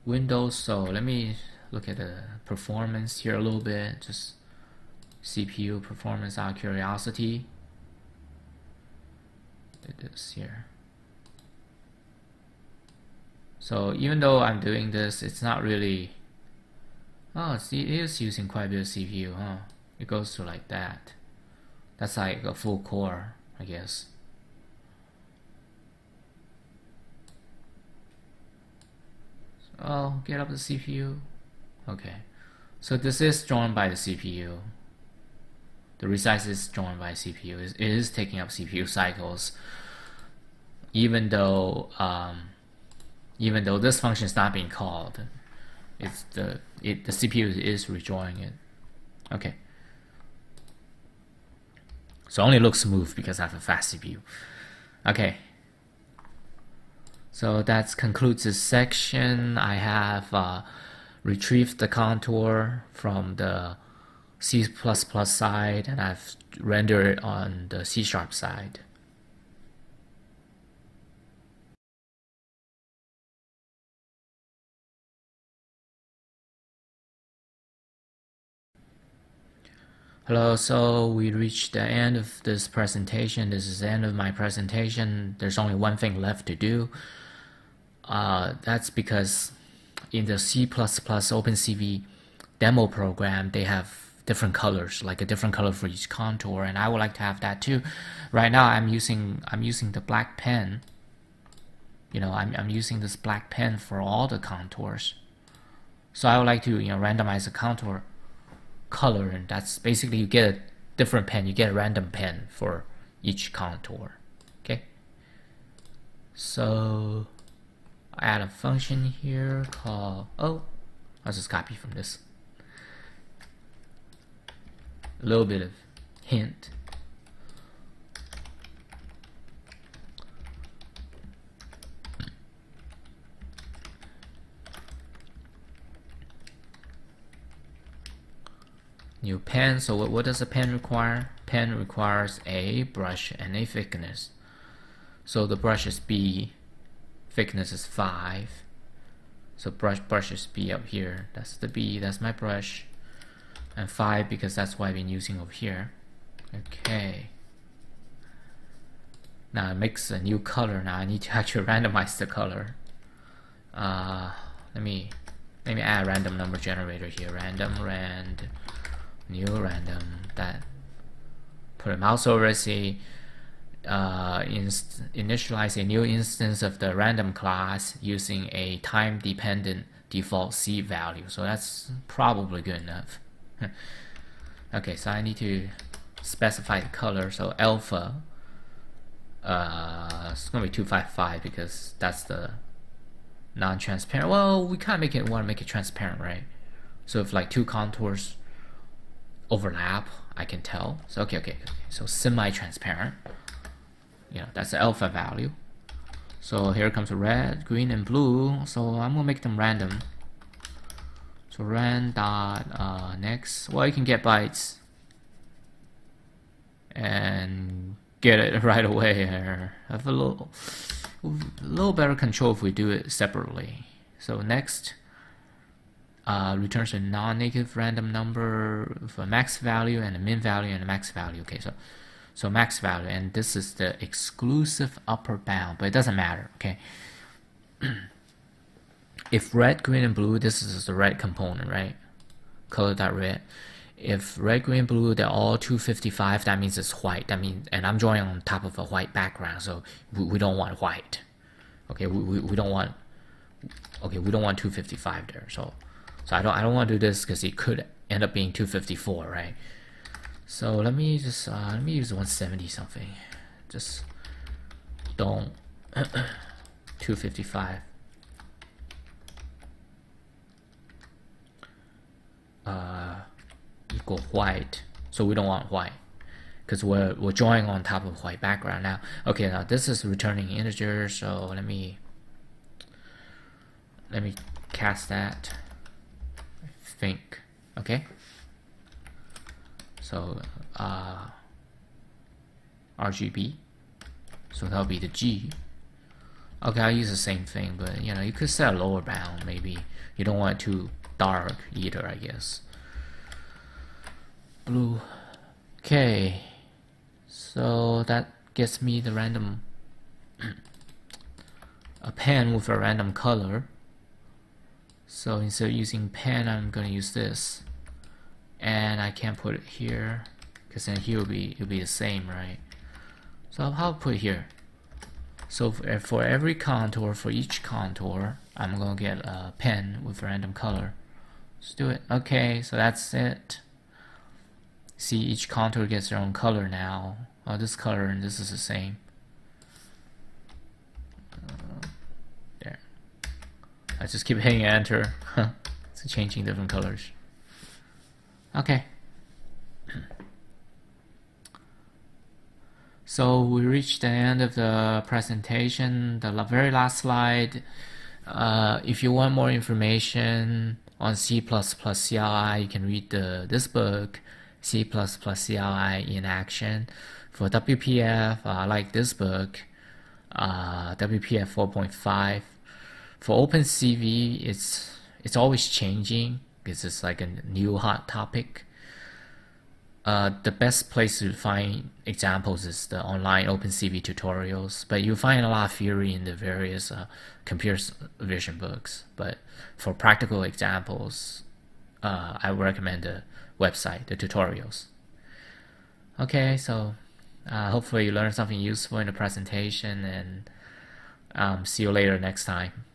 Windows, so let me look at the performance here a little bit. Just CPU performance out of curiosity. It is here. So even though I'm doing this, it's not really. Oh, it is using quite a bit of CPU, huh? It goes to like that. That's like a full core, I guess. Oh, get up the CPU. Okay. So this is drawn by the CPU. The resize is drawn by CPU. It is taking up CPU cycles, even though um, even though this function is not being called. It's the it the CPU is redrawing it. Okay. So only looks smooth because I have a fast CPU. Okay. So that concludes this section. I have uh, retrieved the contour from the C++ side and I've rendered it on the C Sharp side. Hello, so we reached the end of this presentation. This is the end of my presentation. There's only one thing left to do. Uh, that's because in the C++ OpenCV demo program, they have different colors, like a different color for each contour, and I would like to have that too. Right now, I'm using I'm using the black pen. You know, I'm I'm using this black pen for all the contours. So I would like to you know randomize the contour color, and that's basically you get a different pen. You get a random pen for each contour. Okay. So I add a function here called, oh, I'll just copy from this. A little bit of hint. New pen, so what, what does a pen require? Pen requires a brush and a thickness. So the brush is B thickness is 5 so brush brush is B up here. That's the B that's my brush. And 5 because that's what I've been using over here. Okay. Now it makes a new color. Now I need to actually randomize the color. Uh, let me let me add a random number generator here. Random rand new random that put a mouse over see uh, initialize a new instance of the random class using a time-dependent default C value. So that's probably good enough. okay, so I need to specify the color. So alpha, uh, it's gonna be 255 because that's the non-transparent. Well, we of make it want to make it transparent, right? So if like two contours overlap, I can tell. So okay, okay. So semi-transparent you know that's the alpha value So here comes red, green, and blue. So I'm gonna make them random. So ran dot uh, next. Well, you can get bytes and get it right away. Have a little, a little better control if we do it separately. So next, uh, returns a non-negative random number for max value and a min value and a max value. Okay, so so max value, and this is the exclusive upper bound, but it doesn't matter. Okay. if red, green, and blue, this is the red component, right? Color that red. If red, green, blue, they're all 255, that means it's white. That means, and I'm drawing on top of a white background, so we, we don't want white. Okay, we, we, we don't want, okay, we don't want 255 there. So, so I don't, I don't want to do this because it could end up being 254, right? So let me just, uh, let me use 170 something. Just don't, 255. uh, equal white. So we don't want white because we're, we're drawing on top of white background now. Okay, now this is returning integer, so let me let me cast that. Think okay. So uh, RGB, so that'll be the G. Okay, I'll use the same thing, but you know you could set a lower bound. Maybe you don't want it too dark either, I guess. Blue. Okay. So that gets me the random a pen with a random color. So instead of using pen, I'm gonna use this, and I can't put it here because then here will be it'll be the same, right? So I'll put here. So eh, for every contour, for each contour, I'm gonna get a pen with random color. Let's do it. Okay, so that's it. See, each contour gets their own color now. Oh, this color and this is the same. Uh, there. I just keep hitting enter. it's changing different colors. Okay. So we reached the end of the presentation, the very last slide. Uh, if you want more information, on C++ CLI, you can read the, this book, C++ CLI in Action. For WPF, uh, I like this book, uh, WPF 4.5. For OpenCV, it's it's always changing because it's like a new hot topic. Uh, the best place to find examples is the online OpenCV tutorials, but you find a lot of theory in the various uh, computer vision books. But for practical examples, uh, I would recommend the website, the tutorials. Okay, so uh, hopefully you learned something useful in the presentation, and um, see you later next time.